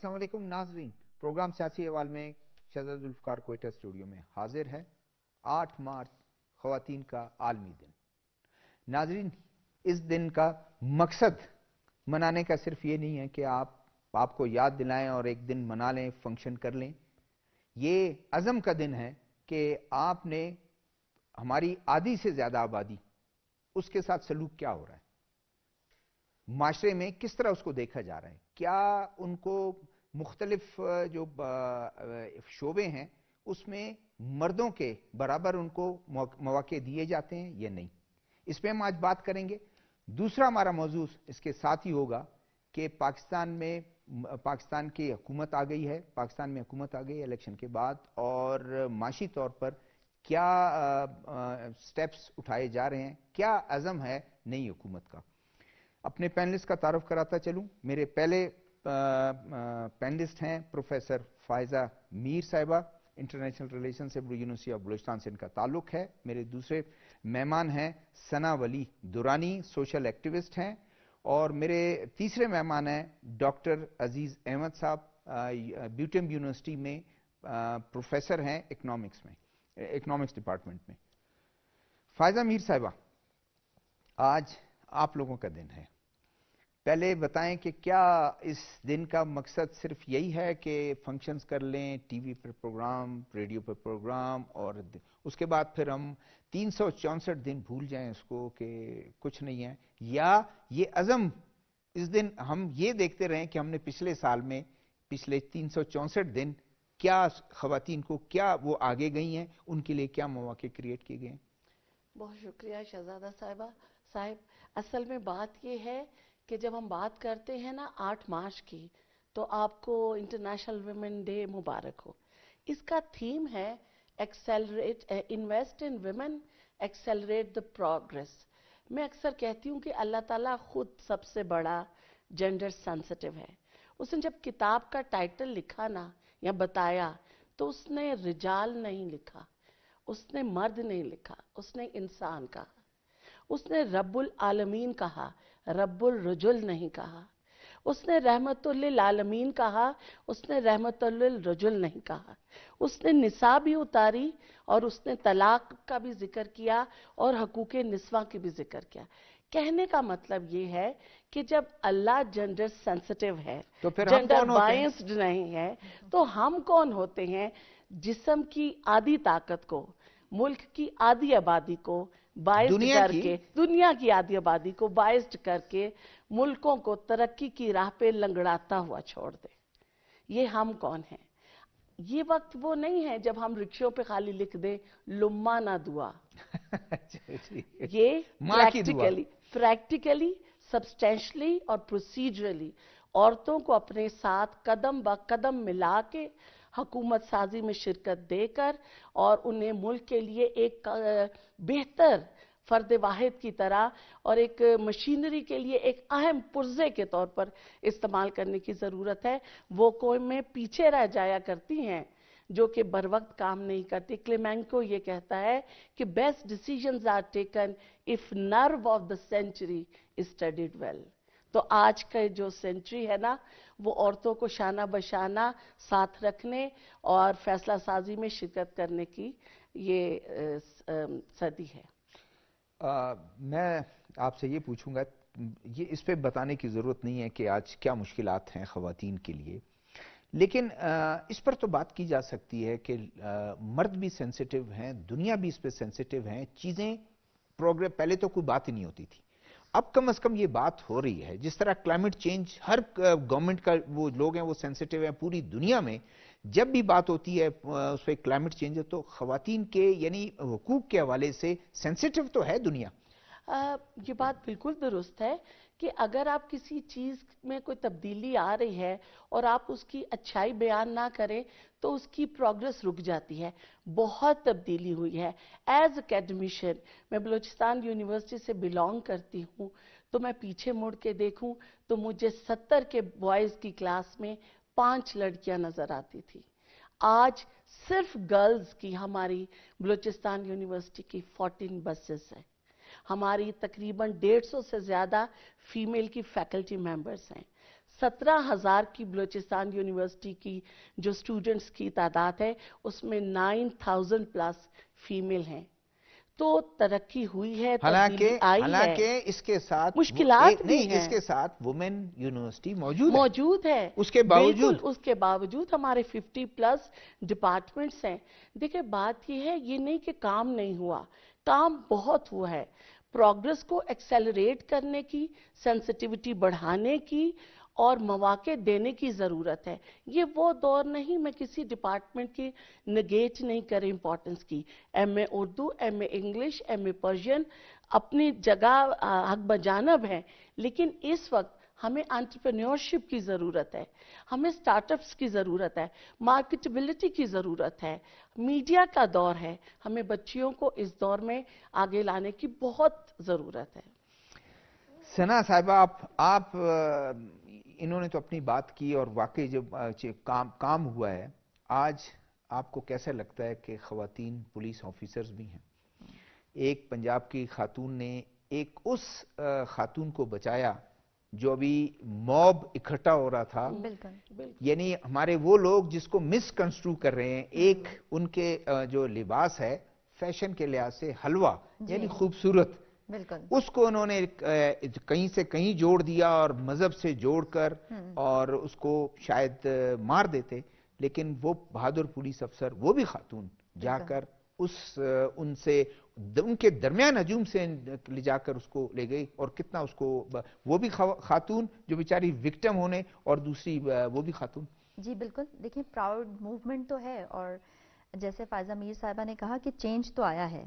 السلام علیکم، ناظرین۔ پروگرام سیاسی حوال میں شہزاد الفقار کوئٹہ اسٹوڈیو میں حاضر ہے۔ آٹھ مارچ، خواتین کا عالمی دن۔ ناظرین، اس دن کا مقصد منانے کا صرف یہ نہیں ہے کہ آپ آپ کو یاد دلائیں اور ایک دن منا لیں، فنکشن کر لیں۔ یہ عزم کا دن ہے کہ آپ نے ہماری آدھی سے زیادہ آبادی، اس کے ساتھ سلوک کیا ہو رہا ہے؟ معاشرے میں کس طرح اس کو دیکھا جا رہا ہے؟ کیا ان کو مختلف جو شعبے ہیں، اس میں مردوں کے برابر ان کو مواقع دیے جاتے ہیں یا نہیں؟ اس پہ ہم آج بات کریں گے۔ دوسرا ہمارا موضوع اس کے ساتھ ہی ہوگا کہ پاکستان میں پاکستان کی حکومت آ گئی ہے، پاکستان میں حکومت آ گئی الیکشن کے بعد، اور معاشی طور پر کیا سٹیپس اٹھائے جا رہے ہیں؟ کیا عزم ہے نئی حکومت کا؟ اپنے پینلسٹ کا تعارف کراتا چلوں۔ میرے پہلے پینلسٹ ہیں، پروفیسر فائزہ میر صاحبہ، انٹرنیشنل ریلیشن سے یونیورسٹی آف بلوچستان سے ان کا تعلق ہے، میرے دوسرے مہمان ہیں سنا ولی دورانی سوشل ایکٹیوسٹ ہیں، اور میرے تیسرے مہمان ہیں ڈاکٹر عزیز احمد صاحب بیوٹم یونیورسٹی میں پروفیسر ہیں اکنامکس میں، اکنامکس ڈپارٹمنٹ میں۔ فائزہ میر صاحبہ، آج آپ لوگوں کا دن ہے۔ پہلے بتائیں کہ کیا اس دن کا مقصد صرف یہی ہے کہ فنکشنز کر لیں، ٹی وی پر پروگرام، ریڈیو پر پروگرام، اور اس کے بعد پھر ہم تین سو چونسٹھ دن بھول جائیں اس کو کہ کچھ نہیں ہے، یا یہ عزم، اس دن ہم یہ دیکھتے رہیں کہ ہم نے پچھلے سال میں، پچھلے تین سو چونسٹھ دن کیا خواتین کو کیا وہ آگے گئی ہیں، ان کے لیے کیا مواقع کریٹ کیے گئے ہیں؟ بہت شکریہ شہزادہ صاحبہ، صاحب، اصل میں بات یہ ہے کہ جب ہم بات کرتے ہیں نا آٹھ مارچ کی، تو آپ کو انٹرنیشنل ویمن ڈے مبارک ہو۔ اس کا تھیم ہے accelerate invest in women accelerate the progress میں اکثر کہتی ہوں کہ اللہ تعالیٰ خود سب سے بڑا جینڈر سینسٹیو ہے۔ اس نے جب کتاب کا ٹائٹل لکھا نا یا بتایا، تو اس نے رجال نہیں لکھا، اس نے مرد نہیں لکھا، اس نے انسان کہا۔ اس نے رب العالمین کہا۔ رب الرجل نہیں کہا۔ اس نے رحمت للعالمین کہا اس نے رحمت للرجل نہیں کہا۔ اس نے نساء بھی اتاری اور اس نے طلاق کا بھی ذکر کیا اور حقوق نسواں کی بھی ذکر کیا۔ کہنے کا مطلب یہ ہے کہ جب اللہ جنڈر سینسٹیو ہے جنڈر بائنسڈ نہیں ہے تو ہم کون ہوتے ہیں؟ جسم کی آدھی طاقت کو ملک کی آدھی آبادی کو باعث کر کے دنیا کی آدھی آبادی کو باعث کر کے ملکوں کو ترقی کی راہ پہ لنگڑاتا ہوا چھوڑ دے۔ یہ ہم کون ہیں؟ یہ وقت وہ نہیں ہے جب ہم رکشوں پہ خالی لکھ دیں لما نہ دعا یہ پریکٹیکلی پریکٹیکلی سبسٹینشلی اور پروسیجرلی عورتوں کو اپنے ساتھ قدم با قدم ملا کے حکومت سازی میں شرکت دے کر اور انہیں ملک کے لیے ایک بہتر فرد واحد کی طرح اور ایک مشینری کے لیے ایک اہم پرزے کے طور پر استعمال کرنے کی ضرورت ہے۔ وہ کوئی میں پیچھے رہ جایا کرتی ہیں، جو کہ بر وقت کام نہیں کرتی۔ کلیمینکو یہ کہتا ہے کہ best decisions are taken of nerve of the century studied well تو آج کا جو سینچری ہے نا، وہ عورتوں کو شانہ بشانہ ساتھ رکھنے اور فیصلہ سازی میں شرکت کرنے کی یہ صدی ہے۔ میں آپ سے یہ پوچھوں گا، یہ اس پہ بتانے کی ضرورت نہیں ہے کہ آج کیا مشکلات ہیں خواتین کے لیے۔ لیکن اس پر تو بات کی جا سکتی ہے کہ مرد بھی سینسٹیو ہیں، دنیا بھی اس پہ سینسٹیو ہیں، چیزیں پروگرام پہلے تو کوئی بات ہی نہیں ہوتی تھی۔ اب کم از کم یہ بات ہو رہی ہے، جس طرح کلائمیٹ چینج ہر گورنمنٹ کا وہ لوگ ہیں، وہ سینسٹیو ہیں پوری دنیا میں، جب بھی بات ہوتی ہے، اس پہ کلائمیٹ چینج تو خواتین کے یعنی حقوق کے حوالے سے سینسٹیو تو ہے دنیا۔ یہ بات بالکل درست ہے کہ اگر آپ کسی چیز میں کوئی تبدیلی آ رہی ہے اور آپ اس کی اچھائی بیان نہ کریں، تو اس کی پروگرس رک جاتی ہے۔ بہت تبدیلی ہوئی ہے۔ ایز اکیڈمیشن، میں بلوچستان یونیورسٹی سے بلانگ کرتی ہوں۔ تو میں پیچھے مڑ کے دیکھوں تو مجھے ستر کے بوائز کی کلاس میں پانچ لڑکیاں نظر آتی تھی۔ آج صرف گرلز کی ہماری بلوچستان یونیورسٹی کی فورٹین بسز ہیں۔ ہماری تقریباً ڈیڑھ سو سے زیادہ فیمیل کی فیکلٹی ممبرز ہیں۔ سترہ ہزار کی بلوچستان یونیورسٹی کی جو اسٹوڈنٹس کی تعداد ہے اس میں نائن تھاؤزنڈ پلس فیمیل ہیں۔ تو ترقی ہوئی ہے حالانکہ حالانکہ اس کے ساتھ مشکلات بھی ہیں اس کے ساتھ وومن یونیورسٹی موجود موجود ہے۔ اس کے باوجود۔ اس کے باوجود ہمارے ففٹی پلس ڈپارٹمنٹس ہیں۔ دیکھیں بات یہ ہے یہ نہیں کہ کام نہیں ہوا۔ کام بہت ہوا ہے۔ پروگرس کو ایکسیلریٹ کرنے کی سینسٹیوٹی بڑھانے کی اور مواقع دینے کی ضرورت ہے۔ یہ وہ دور نہیں، میں کسی ڈپارٹمنٹ کی نگیٹ نہیں کرے امپورٹنس کی۔ M A Urdu M A English M A Persian اپنی جگہ حق بجانب ہے لیکن اس وقت ہمیں انٹرپرینورشپ کی ضرورت ہے، ہمیں سٹارٹ اپس کی ضرورت ہے مارکیٹبلٹی کی ضرورت ہے۔ میڈیا کا دور ہے، ہمیں بچیوں کو اس دور میں آگے لانے کی بہت ضرورت ہے۔ سنا صاحبہ، آپ آپ، انہوں نے تو اپنی بات کی اور واقعی جب کام ہوا ہے، آج آپ کو کیسا لگتا ہے کہ خواتین پولیس آفیسرز بھی ہیں؟ ایک پنجاب کی خاتون نے ایک اس خاتون کو بچایا جو ابھی موب اکھٹا ہو رہا تھا یعنی ہمارے وہ لوگ جس کو مس کنسٹرو کر رہے ہیں ایک ان کے جو لباس ہے فیشن کے لحاظ سے حلوہ جی۔ یعنی خوبصورت۔ اس کو انہوں نے کہیں سے کہیں جوڑ دیا اور مذہب سے جوڑ کر اور اس کو شاید مار دیتے۔ لیکن وہ بہادر پولیس افسر وہ بھی خاتون جا کر اس ان سے ان کے درمیان ہجوم سے لے جا کر اس کو لے گئی اور کتنا اس کو وہ بھی خاتون جو بیچاری وکٹم ہونے اور دوسری وہ بھی خاتون۔ جی بالکل۔ دیکھیں پراؤڈ موومنٹ تو ہے اور جیسے فائزہ میر صاحبہ نے کہا کہ چینج تو آیا ہے۔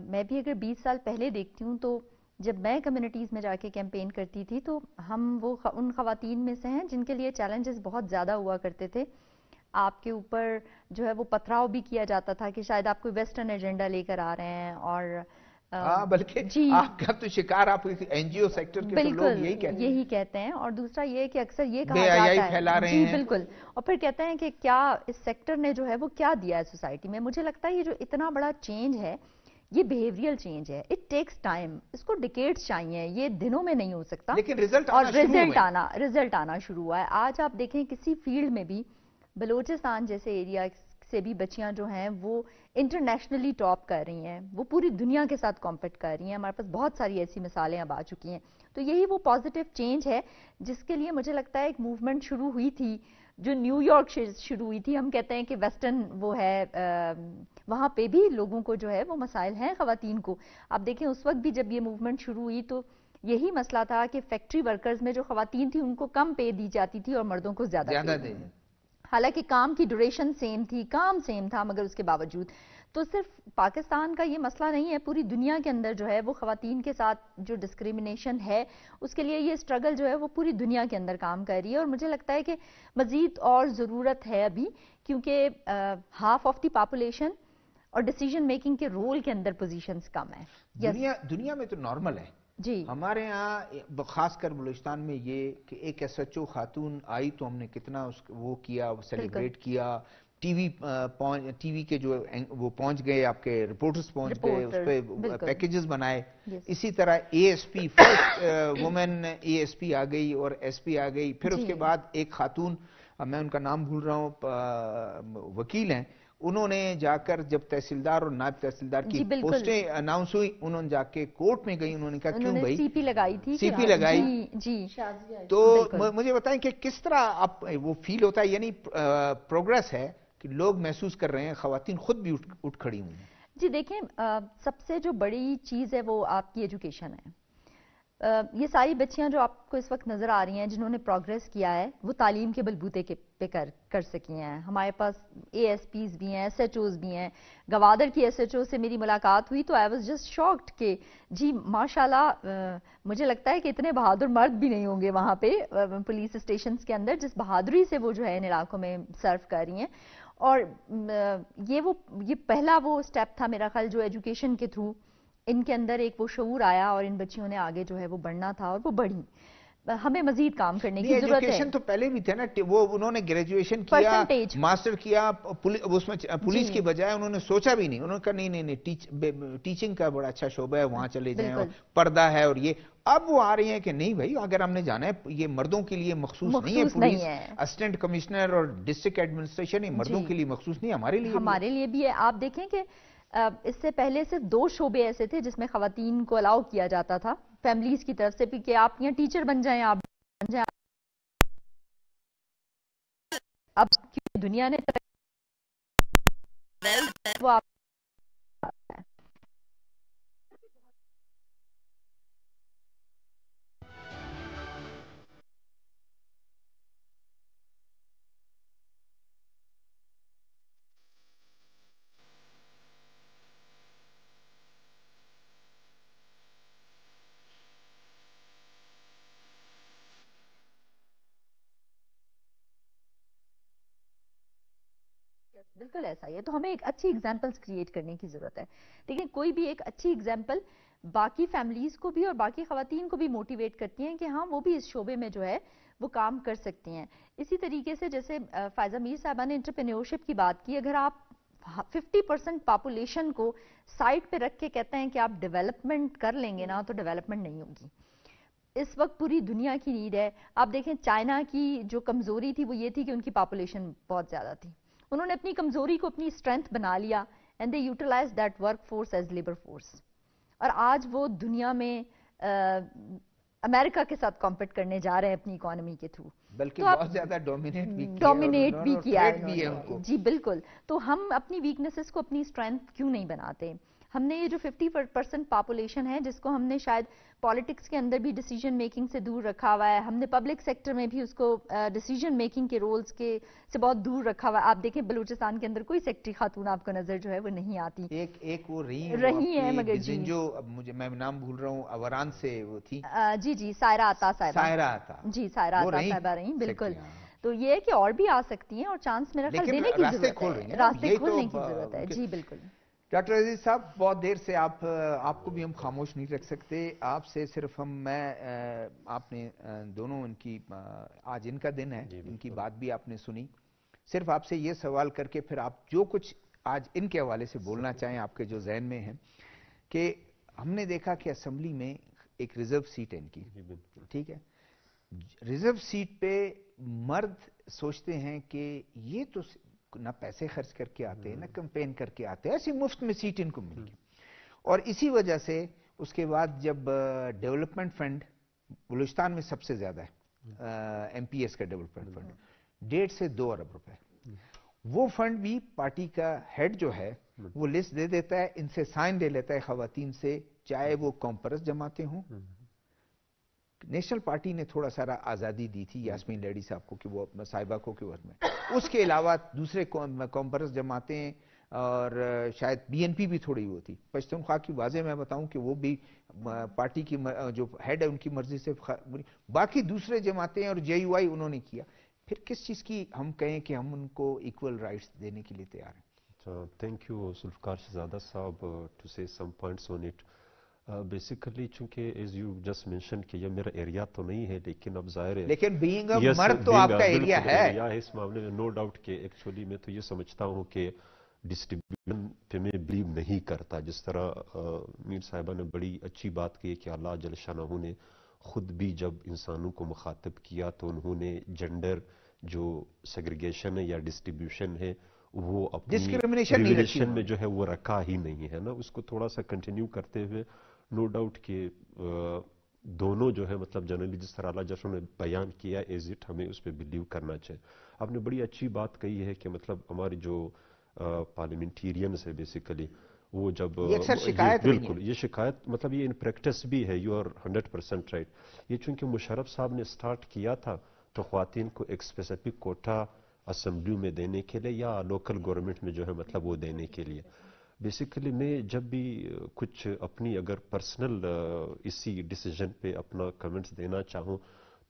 میں بھی اگر بیس سال پہلے دیکھتی ہوں تو جب میں کمیونٹیز میں جا کے کیمپین کرتی تھی تو ہم وہ ان خواتین میں سے ہیں جن کے لیے چیلنجز بہت زیادہ ہوا کرتے تھے۔ آپ کے اوپر جو ہے وہ پتھراؤ بھی کیا جاتا تھا کہ شاید آپ کوئی ویسٹرن ایجنڈا لے کر آ رہے ہیں اور ہاں، بلکہ جی۔ آپ کا تو شکار آپ این جی او سیکٹر کے لوگ یہی کہتے ہیں۔ یہی کہتے ہیں اور دوسرا یہ کہ اکثر یہ کہا جاتا ہے۔ جی بالکل۔ اور پھر کہتے ہیں کہ کیا اس سیکٹر نے جو ہے وہ کیا دیا ہے سوسائٹی میں؟ مجھے لگتا ہے یہ جو اتنا بڑا چینج ہے یہ بیہیویئر چینج ہے۔ اٹ ٹیکس ٹائم اس کو ڈکیٹس چاہیے۔ یہ دنوں میں نہیں ہو سکتا۔ لیکن ریزلٹ اور ریزلٹ آنا ریزلٹ آنا شروع ہوا ہے۔ آج آپ دیکھیں کسی فیلڈ میں بھی بلوچستان جیسے ایریا سے بھی بچیاں جو ہیں وہ انٹرنیشنلی ٹاپ کر رہی ہیں وہ پوری دنیا کے ساتھ کمپیٹ کر رہی ہیں۔ ہمارے پاس بہت ساری ایسی مثالیں اب آ چکی ہیں۔ تو یہی وہ پازیٹیو چینج ہے جس کے لیے مجھے لگتا ہے ایک موومنٹ شروع ہوئی تھی جو نیو یارک شروع ہوئی تھی۔ ہم کہتے ہیں کہ ویسٹرن وہ ہے وہاں پہ بھی لوگوں کو جو ہے وہ مسائل ہیں خواتین کو۔ اب دیکھیں اس وقت بھی جب یہ موومنٹ شروع ہوئی تو یہی مسئلہ تھا کہ فیکٹری ورکرز میں جو خواتین تھی ان کو کم پے دی جاتی تھی اور مردوں کو زیادہ حالانکہ کام کی ڈوریشن سیم تھی، کام سیم تھا، مگر اس کے باوجود۔ تو صرف پاکستان کا یہ مسئلہ نہیں ہے، پوری دنیا کے اندر جو ہے، وہ خواتین کے ساتھ جو ڈسکریمنیشن ہے، اس کے لیے یہ اسٹرگل جو ہے، وہ پوری دنیا کے اندر کام کر رہی ہے۔ اور مجھے لگتا ہے کہ مزید اور ضرورت ہے ابھی، کیونکہ ہاف آف دی پاپولیشن اور ڈیسیجن میکنگ کے رول کے اندر پوزیشنز کم ہیں۔ دنیا دنیا میں تو نارمل ہے۔ جی۔ ہمارے ہاں خاص کر بلوچستان میں یہ کہ ایک ایس ایچ او خاتون آئی تو ہم نے کتنا وہ کیا سیلیبریٹ کیا۔ ٹی وی ٹی وی کے جو وہ پہنچ گئے آپ کے رپورٹرز پہنچ گئے اس پہ پیکیجز بنائے۔ اسی طرح A S P first woman A S P آ گئی اور ایس پی آ گئی۔ پھر اس جی۔ کے بعد ایک خاتون میں ان کا نام بھول رہا ہوں وکیل ہیں۔ انہوں نے جا کر جب تحصیلدار اور نائب تحصیلدار کی جی، پوسٹیں اناؤنس ہوئی انہوں نے جا کے کورٹ میں گئی انہوں نے کہا کیوں بھائی؟ سی پی لگائی تھی سی پی لگائی۔ جی, جی۔ تو مجھے بتائیں کہ کس طرح آپ وہ فیل ہوتا ہے یعنی پروگرس ہے کہ لوگ محسوس کر رہے ہیں خواتین خود بھی اٹھ کھڑی ہوئی ہیں۔ جی دیکھیں سب سے جو بڑی چیز ہے وہ آپ کی ایجوکیشن ہے۔ یہ ساری بچیاں جو آپ کو اس وقت نظر آ رہی ہیں، جنہوں نے پروگریس کیا ہے، وہ تعلیم کے بلبوتے کے پہ کر کر سکی ہیں۔ ہمارے پاس اے ایس پیز بھی ہیں ایس ایچ اوز بھی ہیں۔ گوادر کی ایس ایچ او سے میری ملاقات ہوئی تو آئی واز جسٹ شاکڈ کہ جی ماشاء اللہ مجھے لگتا ہے کہ اتنے بہادر مرد بھی نہیں ہوں گے وہاں پہ پولیس اسٹیشنز کے اندر، جس بہادری سے وہ جو ہے ان علاقوں میں سرو کر رہی ہیں۔ اور یہ وہ، یہ پہلا وہ سٹیپ تھا میرا خیال، جو ایجوکیشن کے تھرو ان کے اندر ایک وہ شعور آیا اور ان بچیوں نے آگے جو ہے وہ بڑھنا تھا اور وہ بڑھی۔ ہمیں مزید کام کرنے کی ضرورت ہے۔ ایجوکیشن تو پہلے بھی تھے نا وہ انہوں نے گریجویشن کیا ماسٹر کیا اس میں پولیس کی بجائے انہوں نے سوچا بھی نہیں۔ انہوں نے کہا نہیں نہیں نہیں ٹیچنگ کا بڑا اچھا شعبہ ہے وہاں چلے جائیں پردہ ہے اور یہ۔ اب وہ آ رہی ہیں کہ نہیں بھائی اگر ہم نے جانا ہے یہ مردوں کے لیے مخصوص نہیں ہے پولیس اسسٹنٹ کمشنر اور ڈسٹرکٹ ایڈمنسٹریشن یہ مردوں کے لیے مخصوص نہیں ہمارے لیے ہمارے لیے بھی ہے۔ آپ دیکھیں کہ اس سے پہلے صرف دو شعبے ایسے تھے جس میں خواتین کو الاؤ کیا جاتا تھا فیملیز کی طرف سے بھی کہ آپ یہاں ٹیچر بن جائیں آپ بن جائیں۔ اب دنیا نے وہ آپ بالکل ایسا ہی ہے۔ تو ہمیں ایک اچھی اگزامپلس کریٹ کرنے کی ضرورت ہے۔ لیکن کوئی بھی ایک اچھی اگزامپل باقی فیملیز کو بھی اور باقی خواتین کو بھی موٹیویٹ کرتی ہیں کہ ہاں وہ بھی اس شعبے میں جو ہے وہ کام کر سکتی ہیں۔ اسی طریقے سے جیسے فائزہ میر صاحبہ نے انٹرپرینورشپ کی بات کی۔ اگر آپ ففٹی پرسنٹ پاپولیشن کو سائٹ پہ رکھ کے کہتے ہیں کہ آپ ڈیولپمنٹ کر لیں گے نا، تو ڈیولپمنٹ نہیں ہوگی۔ اس وقت پوری دنیا کی نیڈ ہے۔ آپ دیکھیں، چائنا کی جو کمزوری تھی وہ یہ تھی کہ ان کی پاپولیشن بہت زیادہ تھی۔ انہوں نے اپنی کمزوری کو اپنی اسٹرینتھ بنا لیا and they utilize that work force as labour force اور آج وہ دنیا میں امریکہ کے ساتھ کمپیٹ کرنے جا رہے ہیں اپنی اکانومی کے تھرو بلکہ بہت زیادہ ڈومینیٹ بھی کیا ڈومینیٹ بھی کیا ہے۔ جی بالکل۔ تو ہم اپنی ویکنسز کو اپنی اسٹرینتھ کیوں نہیں بناتے؟ ہم نے یہ جو ففٹی پرسنٹ پاپولیشن ہے جس کو ہم نے شاید پالیٹکس کے اندر بھی ڈیسیجن میکنگ سے دور رکھا ہوا ہے ہم نے پبلک سیکٹر میں بھی اس کو ڈیسیجن میکنگ کے رولز کے سے بہت دور رکھا ہوا ہے۔ آپ دیکھیں بلوچستان کے اندر کوئی سیکٹری خاتون آپ کو نظر جو ہے وہ نہیں آتی۔ ایک ایک وہ رہی رہی ہیں مگر جی۔ جو مجھے میں نام بھول رہا ہوں اوران سے وہ تھی۔ جی جی سائرہ آتا صاحبہ۔ سائرہ آتا۔ جی سائرہ آتا صاحبہ رہی بالکل۔ تو یہ ہے کہ اور بھی آ سکتی ہیں اور چانس میرا خیال دینے کی ضرورت ہے۔ راستے کھولنے کی ضرورت ہے۔ جی بالکل۔ ڈاکٹر عزیز صاحب بہت دیر سے آپ آپ کو بھی ہم خاموش نہیں رکھ سکتے۔ آپ سے صرف ہم میں آپ نے دونوں ان کی آج ان کا دن ہے۔ جی، ان کی بات بھی آپ نے سنی۔ صرف آپ سے یہ سوال کر کے پھر آپ جو کچھ آج ان کے حوالے سے بولنا چاہیں آپ کے جو ذہن میں ہیں کہ ہم نے دیکھا کہ اسمبلی میں ایک ریزرو سیٹ ہے ان کی۔ جی، ٹھیک ہے؟ ریزرو سیٹ پہ مرد سوچتے ہیں کہ یہ تو نہ پیسے خرچ کر کے آتے نہ کمپین کر کے آتے ایسی مفت میں سیٹ ان کو مل گئی اور اسی وجہ سے اس کے بعد جب ڈیولپمنٹ فنڈ بلوچستان میں سب سے زیادہ ہے ایم پی ایس کا ڈیولپمنٹ فنڈ ڈیڑھ سے دو ارب روپے۔ وہ فنڈ بھی پارٹی کا ہیڈ جو ہے وہ لسٹ دے دیتا ہے ان سے سائن دے لیتا ہے خواتین سے چاہے وہ کمپرس جماتے ہوں۔ نیشنل پارٹی نے تھوڑا سارا آزادی دی تھی، یاسمین لیڈی صاحب کو کہ وہ صاحبہ کو کہ میں۔ اس کے علاوہ دوسرے کمپرس جماعتیں اور شاید بی این پی بھی تھوڑی ہوتی پشتونخوا کی واضح میں بتاؤں کہ وہ بھی پارٹی کی جو ہیڈ ہے، ان کی مرضی سے باقی دوسرے جماعتیں اور جے یو آئی انہوں نے کیا۔ پھر کس چیز کی ہم کہیں کہ ہم ان کو ایکول رائٹس دینے کے لیے تیار ہیں؟ تھینک یو سلفکار شہزادہ صاحب to say some points on it basically چونکہ ایز یو جسٹ مینشن کہ یہ میرا ایریا تو نہیں ہے لیکن اب ظاہر ہے لیکن بینگ مرد تو آپ کا ایریا ہے۔ اس معاملے میں نو ڈاؤٹ کہ ایکچولی میں تو یہ سمجھتا ہوں کہ ڈسٹریبیوشن پہ میں بلیو نہیں کرتا۔ جس طرح میر صاحبہ نے بڑی اچھی بات کی کہ اللہ جل شاہ نے خود بھی جب انسانوں کو مخاطب کیا تو انہوں نے جنڈر جو سیگریگیشن ہے یا ڈسٹریبیوشن ہے وہ اپنی میں جو ہے وہ رکھا ہی نہیں ہے نا۔ اس کو تھوڑا سا کنٹینیو کرتے ہوئے نو ڈاؤٹ کہ دونوں جو ہے مطلب جنرلی جس طرح اللہ جشن نے بیان کیا ایز اٹ ہمیں اس پہ بلیو کرنا چاہیے۔ آپ نے بڑی اچھی بات کہی ہے کہ مطلب ہماری جو پارلیمنٹیرینس ہے بیسیکلی وہ جب بالکل یہ شکایت مطلب یہ ان پریکٹس بھی ہے you are hundred percent right یہ چونکہ مشرف صاحب نے سٹارٹ کیا تھا تو خواتین کو ایک اسپیسیفک کوٹا اسمبلیوں میں دینے کے لیے یا لوکل گورنمنٹ میں جو ہے مطلب وہ دینے کے لیے۔ بیسیکلی میں جب بھی کچھ اپنی اگر پرسنل اسی ڈیسیجن پہ اپنا کمنٹس دینا چاہوں،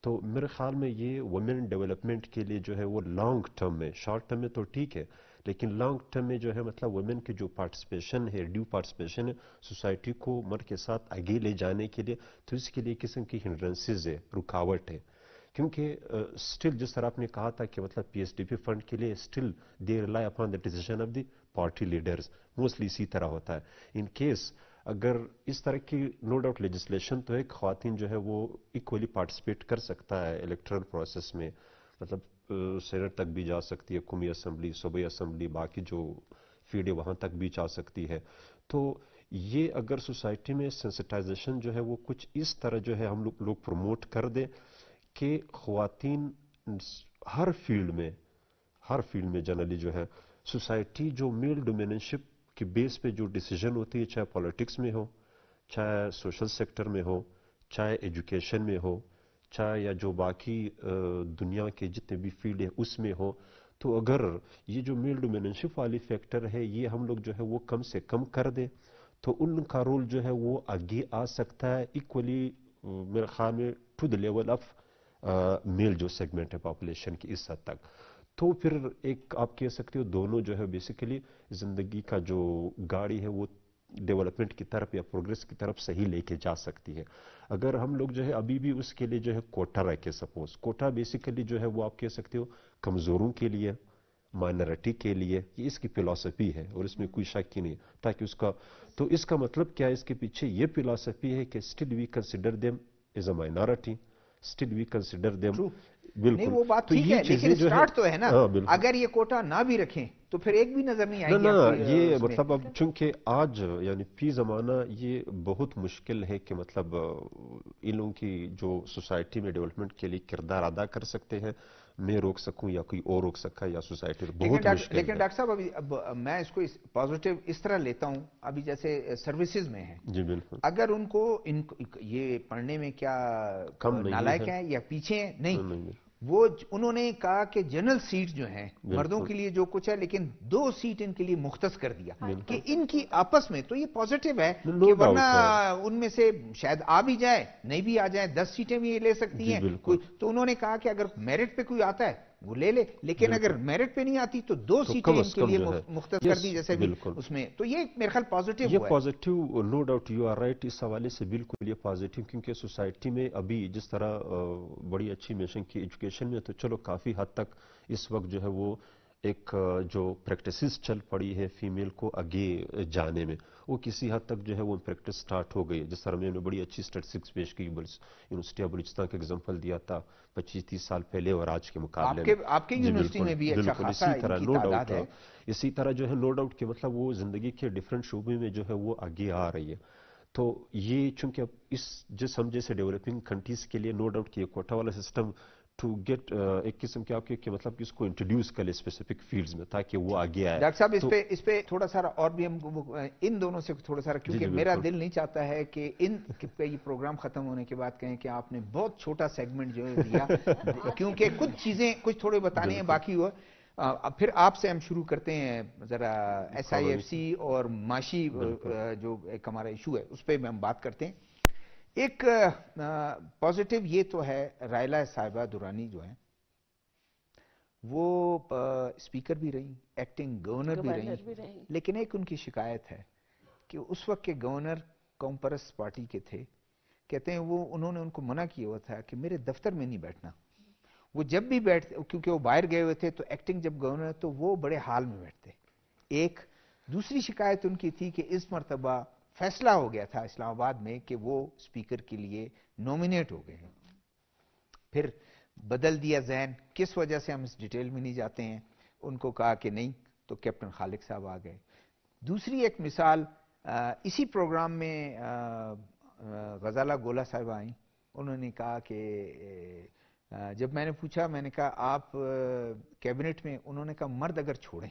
تو میرے خیال میں یہ وومن ڈیولپمنٹ کے لیے جو ہے وہ لانگ ٹرم میں شارٹ ٹرم میں تو ٹھیک ہے، لیکن لانگ ٹرم میں جو ہے مطلب ویمن کی جو پارٹیسپیشن ہے ڈیو پارٹیسپیشن ہے سوسائٹی کو مر کے ساتھ آگے لے جانے کے لیے، تو اس کے لیے قسم کی ہنڈرنسز ہے، رکاوٹ ہے. کیونکہ سٹل جس طرح آپ نے کہا تھا کہ مطلب P S D P fund کے لیے still they rely upon the decision of the party leaders mostly اسی طرح ہوتا ہے۔ ان کیس اگر اس طرح کی نو ڈاؤٹ لیجسلیشن تو ایک خواتین جو ہے وہ ایکولی پارٹیسپیٹ کر سکتا ہے الیکٹرل پروسیس میں۔ مطلب سینٹ تک بھی جا سکتی ہے، قومی اسمبلی، صوبائی اسمبلی، باقی جو فیلڈ ہے وہاں تک بھی جا سکتی ہے۔ تو یہ اگر سوسائٹی میں سینسٹائزیشن جو ہے وہ کچھ اس طرح جو ہے ہم لوگ لوگ پروموٹ کر دیں کہ خواتین ہر فیلڈ میں، ہر فیلڈ میں جنرلی جو ہے سوسائٹی جو میل ڈومیننشپ کی بیس پہ جو ڈیسیجن ہوتی ہے، چاہے پولیٹکس میں ہو، چاہے سوشل سیکٹر میں ہو، چاہے ایجوکیشن میں ہو، چاہے یا جو باقی دنیا کے جتنے بھی فیلڈ ہیں، اس میں ہو، تو اگر یہ جو میل ڈومیننشپ والی فیکٹر ہے، یہ ہم لوگ جو ہے وہ کم سے کم کر دیں، تو ان کا رول جو ہے وہ آگے آ سکتا ہے ایکولی میرے خیال میں to the level of male جو سیگمنٹ ہے پاپولیشن کی اس حد تک۔ تو پھر ایک آپ کہہ سکتے ہو دونوں جو ہے بیسیکلی زندگی کا جو گاڑی ہے وہ ڈیولپمنٹ کی طرف یا پروگریس کی طرف صحیح لے کے جا سکتی ہے۔ اگر ہم لوگ جو ہے ابھی بھی اس کے لیے جو ہے کوٹا رکھے سپوز کوٹا بیسیکلی جو ہے وہ آپ کہہ سکتے ہو کمزوروں کے لیے مائنرٹی کے لیے، یہ اس کی فلاسفی ہے اور اس میں کوئی شک ہی نہیں تاکہ اس کا، تو اس کا مطلب کیا ہے؟ اس کے پیچھے یہ فلاسفی ہے کہ still we consider them as a minority still we consider them بالکل۔ وہ بات ٹھیک ہے لیکن سٹارٹ تو ہے نا۔ ہاں، اگر یہ کوٹا نہ بھی رکھیں تو پھر ایک بھی نظر نہیں آئے گی یہ مطلب اب چونکہ آج یعنی فی زمانہ یہ بہت مشکل ہے کہ مطلب ان لوگوں کی جو سوسائٹی میں ڈیولپمنٹ کے لیے کردار ادا کر سکتے ہیں۔ میں روک سکوں یا کوئی اور روک سکا یا سوسائٹی بہت مشکل لیکن ڈاکٹر صاحب ابھی اب میں اس کو پازیٹیو اس طرح لیتا ہوں ابھی جیسے سروسز میں ہیں۔ جی بالکل۔ اگر ان کو یہ پڑھنے میں کیا نالائک ہیں یا پیچھے ہیں؟ نہیں۔ وہ انہوں نے کہا کہ جنرل سیٹ جو ہیں مردوں کے لیے جو کچھ ہے لیکن دو سیٹ ان کے لیے مختص کر دیا کہ ان کی آپس میں تو یہ پوزیٹیو ہے کہ ورنہ ان میں سے شاید آ بھی جائے نہیں بھی آ جائے دس سیٹیں بھی یہ لے سکتی جی، ہیں۔ تو انہوں نے کہا کہ اگر میرٹ پہ کوئی آتا ہے وہ لے لے۔ لیکن اگر میرٹ پہ نہیں آتی تو دو سیٹیں ان کے لیے مختص کر دی جیسے بھی اس میں تو یہ میرے خیال پازیٹیو یہ positive no doubt you are right اس حوالے سے بالکل یہ پازیٹیو کیونکہ سوسائٹی میں ابھی جس طرح بڑی اچھی میشن کی ایجوکیشن میں تو چلو کافی حد تک اس وقت جو ہے وہ ایک جو پریکٹسز چل پڑی ہے فیمیل کو آگے جانے میں وہ کسی حد تک جو ہے وہ پریکٹس سٹارٹ ہو گئی جس طرح میں نے بڑی اچھی اسٹیٹسٹکس پیش کی یونیورسٹی آف بلوچستان کا ایگزامپل دیا تھا پچیس تیس سال پہلے اور آج کے مقابلے میں۔ آپ کے یونیورسٹی میں بھی اچھا خاصا اسی طرح نو ڈاؤٹ ہے۔ اسی طرح جو ہے نو ڈاؤٹ کہ مطلب وہ زندگی کے ڈیفرنٹ شعبے میں جو ہے وہ آگے آ رہی ہے۔ تو یہ چونکہ اس جس ہم جیسے ڈیولپنگ کنٹریز کے لیے نو ڈاؤٹ کہ یہ کوٹا والا سسٹم ٹو گیٹ ایک قسم کے آپ کے مطلب اس کو انٹروڈیوس کر لے اسپیسیفک فیلڈز میں تاکہ وہ آگے آئے. ڈاکٹر صاحب اس پہ اس پہ تھوڑا سارا اور بھی ہم ان دونوں سے تھوڑا سارا جی، کیونکہ جی، میرا دل نہیں چاہتا ہے کہ ان یہ پروگرام ختم ہونے کے بعد کہیں کہ آپ نے بہت چھوٹا سیگمنٹ جو ہے دیا. کیونکہ کچھ چیزیں کچھ تھوڑے بتانے ہیں باقی ہوا پھر آپ سے ہم شروع کرتے ہیں ذرا ایس آئی ایف سی اور معاشی جو ایک ہمارا ایشو ہے اس پہ ہم بات کرتے ہیں. ایک پازیٹیو یہ تو ہے رائلہ صاحبہ دورانی جو ہے وہ اسپیکر بھی رہی ایکٹنگ گورنر بھی رہی لیکن ایک ان کی شکایت ہے کہ اس وقت کے گورنر کمپرس پارٹی کے تھے۔ کہتے ہیں وہ انہوں نے ان کو منع کیا ہوا تھا کہ میرے دفتر میں نہیں بیٹھنا۔ وہ جب بھی بیٹھتے کیونکہ وہ باہر گئے ہوئے تھے تو ایکٹنگ جب گورنر تو وہ بڑے حال میں بیٹھتے۔ ایک دوسری شکایت ان کی تھی کہ اس مرتبہ فیصلہ ہو گیا تھا اسلام آباد میں کہ وہ اسپیکر کے لیے نومینیٹ ہو گئے ہیں۔ پھر بدل دیا ذہن، کس وجہ سے ہم اس ڈیٹیل میں نہیں جاتے ہیں؟ ان کو کہا کہ نہیں، تو کیپٹن خالق صاحب آ گئے۔ دوسری ایک مثال اسی پروگرام میں غزالہ گولا صاحب آئیں۔ انہوں نے کہا کہ جب میں نے پوچھا، میں نے کہا، آپ کیبنٹ میں، انہوں نے کہا، مرد اگر چھوڑیں۔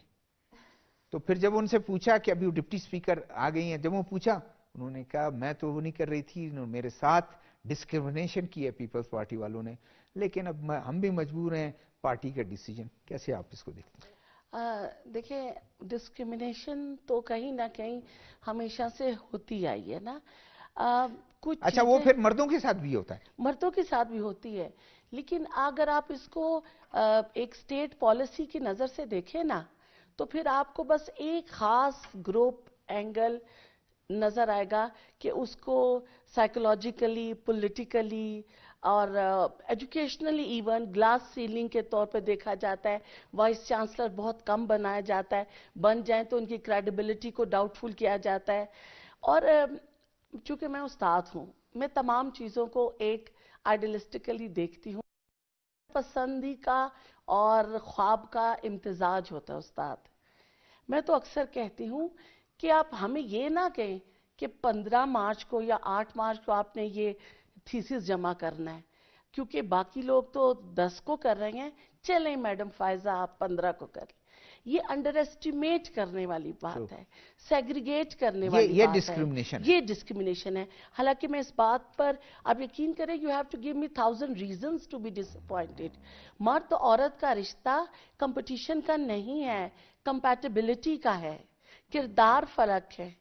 تو پھر جب ان سے پوچھا کہ ابھی وہ ڈپٹی سپیکر آ گئی ہیں جب وہ پوچھا انہوں نے کہا میں تو وہ نہیں کر رہی تھی میرے ساتھ ڈسکرمنیشن کی ہے پیپلز پارٹی والوں نے۔ لیکن اب ہم بھی مجبور ہیں پارٹی کا ڈیسیجن کیسے آپ اس کو دیکھتے ہیں؟ دیکھیں ڈسکرمنیشن تو کہیں نہ کہیں ہمیشہ سے ہوتی آئی ہے نا۔ کچھ اچھا وہ پھر مردوں کے ساتھ بھی ہوتا ہے۔ مردوں کے ساتھ بھی ہوتی ہے۔ لیکن اگر آپ اس کو ایک سٹیٹ پالیسی کی نظر سے دیکھیں نا تو پھر آپ کو بس ایک خاص گروپ اینگل نظر آئے گا کہ اس کو سائیکولوجیکلی پولیٹیکلی اور ایجوکیشنلی ایون گلاس سیلنگ کے طور پہ دیکھا جاتا ہے۔ وائس چانسلر بہت کم بنایا جاتا ہے۔ بن جائیں تو ان کی کریڈیبلٹی کو ڈاؤٹ فل کیا جاتا ہے۔ اور um, چونکہ میں استاد ہوں، میں تمام چیزوں کو ایک آئیڈیلسٹکلی دیکھتی ہوں۔ پسندی کا اور خواب کا امتزاج ہوتا ہے استاد۔ میں تو اکثر کہتی ہوں کہ آپ ہمیں یہ نہ کہیں کہ پندرہ مارچ کو یا آٹھ مارچ کو آپ نے یہ تھیسس جمع کرنا ہے، کیونکہ باقی لوگ تو دس کو کر رہے ہیں۔ چلیں میڈم فائزہ، آپ پندرہ کو کر لیں۔ یہ انڈر ایسٹیمیٹ کرنے والی بات ہے. سیگریگیٹ کرنے والی یہ بات ہے۔ یہ ڈسکریمنیشن ہے. حالانکہ میں اس بات پر آپ یقین کریں you have to give me thousand reasons to be disappointed مرد عورت کا رشتہ کمپٹیشن کا نہیں ہے کمپیٹیبلٹی کا ہے کردار فرق ہے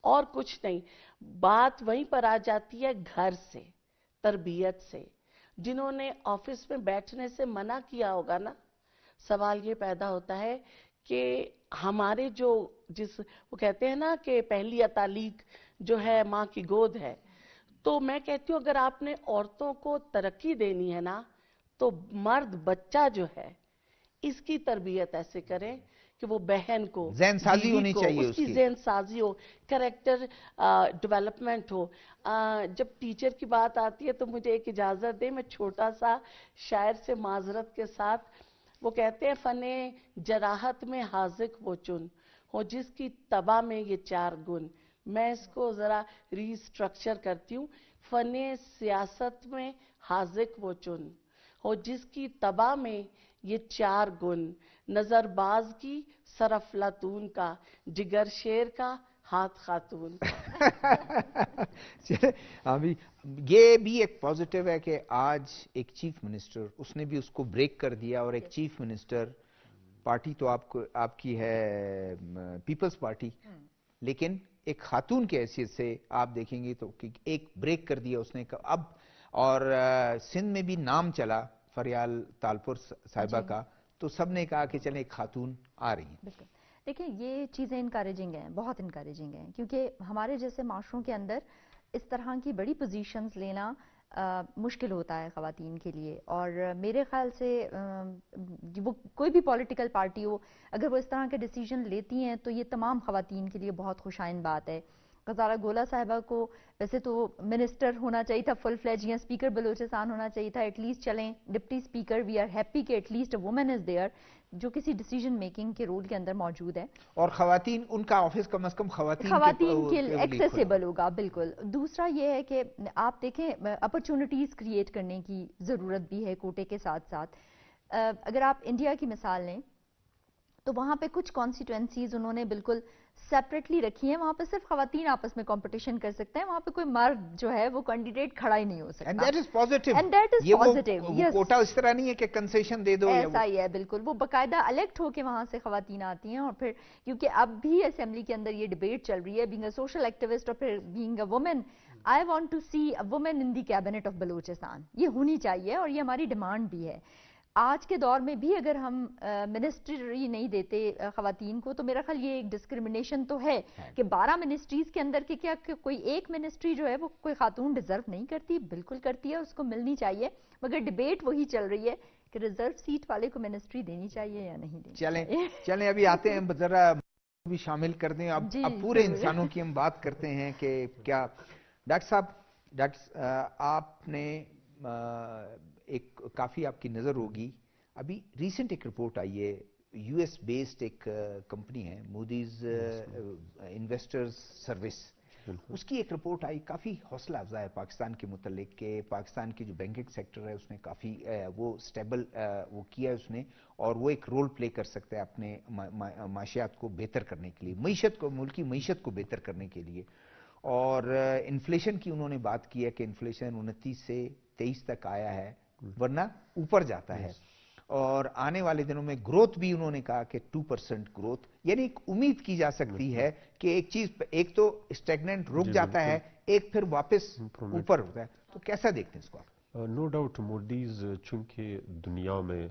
اور کچھ نہیں۔ بات وہیں پر آ جاتی ہے گھر سے تربیت سے۔ جنہوں نے آفس میں بیٹھنے سے منع کیا ہوگا نا سوال یہ پیدا ہوتا ہے کہ ہمارے جو جس وہ کہتے ہیں نا کہ پہلی اتالیق جو ہے ماں کی گود ہے تو میں کہتی ہوں اگر آپ نے عورتوں کو ترقی دینی ہے نا تو مرد بچہ جو ہے اس کی تربیت ایسے کریں کہ وہ بہن کو ذہن سازی ہونی چاہیے اس کی۔ ذہن سازی ہو کریکٹر ڈیولپمنٹ ہو جب ٹیچر کی بات آتی ہے تو مجھے ایک اجازت دے میں چھوٹا سا شاعر سے معذرت کے ساتھ وہ کہتے ہیں، فن جراحت میں حاضق وہ چن۔ ہو جس کی تباہ میں یہ چار گن۔ میں اس کو ذرا ریسٹرکچر کرتی ہوں۔ فن سیاست میں حاضق وہ چن۔ ہو جس کی تباہ میں یہ چار گن۔ نظر باز کی، صرف لاتون کا۔ جگر شیر کا ہاتھ خاتون۔ ابھی یہ بھی ایک پازیٹیو ہے کہ آج ایک چیف منسٹر اس نے بھی اس کو بریک کر دیا اور ایک چیف منسٹر پارٹی تو آپ کو آپ کی ہے پیپلز پارٹی لیکن ایک خاتون کے حیثیت سے آپ دیکھیں گے تو ایک بریک کر دیا اس نے۔ اب اور سندھ میں بھی نام چلا فریال تالپور صاحبہ کا تو سب نے کہا کہ چلیں ایک خاتون آ رہی ہیں۔ بالکل۔ دیکھیں یہ چیزیں انکریجنگ ہیں بہت انکریجنگ ہیں۔ کیونکہ ہمارے جیسے معاشروں کے اندر اس طرح کی بڑی پوزیشنز لینا آ، مشکل ہوتا ہے خواتین کے لیے۔ اور میرے خیال سے آ، جی، وہ کوئی بھی پولیٹیکل پارٹی ہو اگر وہ اس طرح کے ڈیسیجن لیتی ہیں تو یہ تمام خواتین کے لیے بہت خوشائن بات ہے۔ غزالہ گولا صاحبہ کو ویسے تو منسٹر ہونا چاہیے تھا فل فلیج یا اسپیکر بلوچستان ہونا چاہیے تھا ایٹ لیسٹ چلیں۔ Deputy speaker we are happy کہ at least woman is there جو کسی ڈیسیجن میکنگ کے رول کے اندر موجود ہے۔ اور خواتین ان کا آفس کم از کم خواتین خواتین کے ایکسیسیبل ہوگا بالکل۔ دوسرا یہ ہے کہ آپ دیکھیں اپرچونٹیز کریٹ کرنے کی ضرورت بھی ہے کوٹے کے ساتھ ساتھ۔ اگر آپ انڈیا کی مثال لیں تو وہاں پہ کچھ کانسٹیٹوینسیز انہوں نے بالکل سیپریٹلی رکھی ہیں وہاں پہ صرف خواتین آپس میں کمپٹیشن کر سکتے ہیں وہاں پہ کوئی مرد جو ہے وہ کینڈیڈیٹ کھڑا ہی نہیں ہو سکتا۔ اس طرح نہیں ہے کہ کنسیشن دے دو ایسا ہی ہے بالکل۔ وہ باقاعدہ الیکٹ ہو کے وہاں سے خواتین آتی ہیں اور پھر کیونکہ اب بھی اسمبلی کے اندر یہ ڈیبیٹ چل رہی ہے بینگ اے سوشل ایکٹیوسٹ اور پھر being a woman I want to see woman in the cabinet of Balochistan. یہ ہونی چاہیے اور یہ ہماری ڈیمانڈ بھی ہے۔ آج کے دور میں بھی اگر ہم منسٹری نہیں دیتے خواتین کو تو میرا خیال یہ ایک ڈسکرمنیشن تو ہے کہ بارہ منسٹریز کے اندر کہ کیا کوئی ایک منسٹری جو ہے وہ کوئی خاتون ڈیزرو نہیں کرتی بالکل کرتی ہے اس کو ملنی چاہیے مگر ڈبیٹ وہی چل رہی ہے کہ ریزرو سیٹ والے کو منسٹری دینی چاہیے یا نہیں دینی چلیں چلیں ابھی آتے ہیں ذرا بھی شامل کر دیں۔ اب جی، پورے۔ انسانوں کی ہم بات کرتے ہیں کہ کیا۔ ڈاکٹر صاحب ڈاکٹر آپ نے ایک کافی آپ کی نظر ہوگی۔ ابھی ریسنٹ ایک رپورٹ آئی ہے یو ایس بیسڈ ایک کمپنی ہے مودیز انویسٹرز سروس اس کی ایک رپورٹ آئی کافی حوصلہ افزا ہے پاکستان کے متعلق کہ پاکستان کی جو بینکنگ سیکٹر ہے اس نے کافی وہ سٹیبل وہ کیا ہے اس نے اور وہ ایک رول پلے کر سکتا ہے اپنے معاشیات کو بہتر کرنے کے لیے معیشت کو ملکی معیشت کو بہتر کرنے کے لیے۔ اور انفلیشن کی انہوں نے بات کی ہے کہ انفلیشن انتیس سے تیئیس تک آیا ہے۔ ورنہ اوپر جاتا ہے۔ اور آنے والے دنوں میں گروتھ بھی انہوں نے کہا کہ ٹو پرسنٹ گروتھ یعنی ایک امید کی جا سکتی ہے کہ ایک چیز ایک تو اسٹیگننٹ رک جی، جاتا ہے ایک پھر واپس اوپر ہوتا ہے۔ تو کیسا دیکھتے ہیں اس کو آپ؟ نو ڈاؤٹ موڈیز چونکہ دنیا میں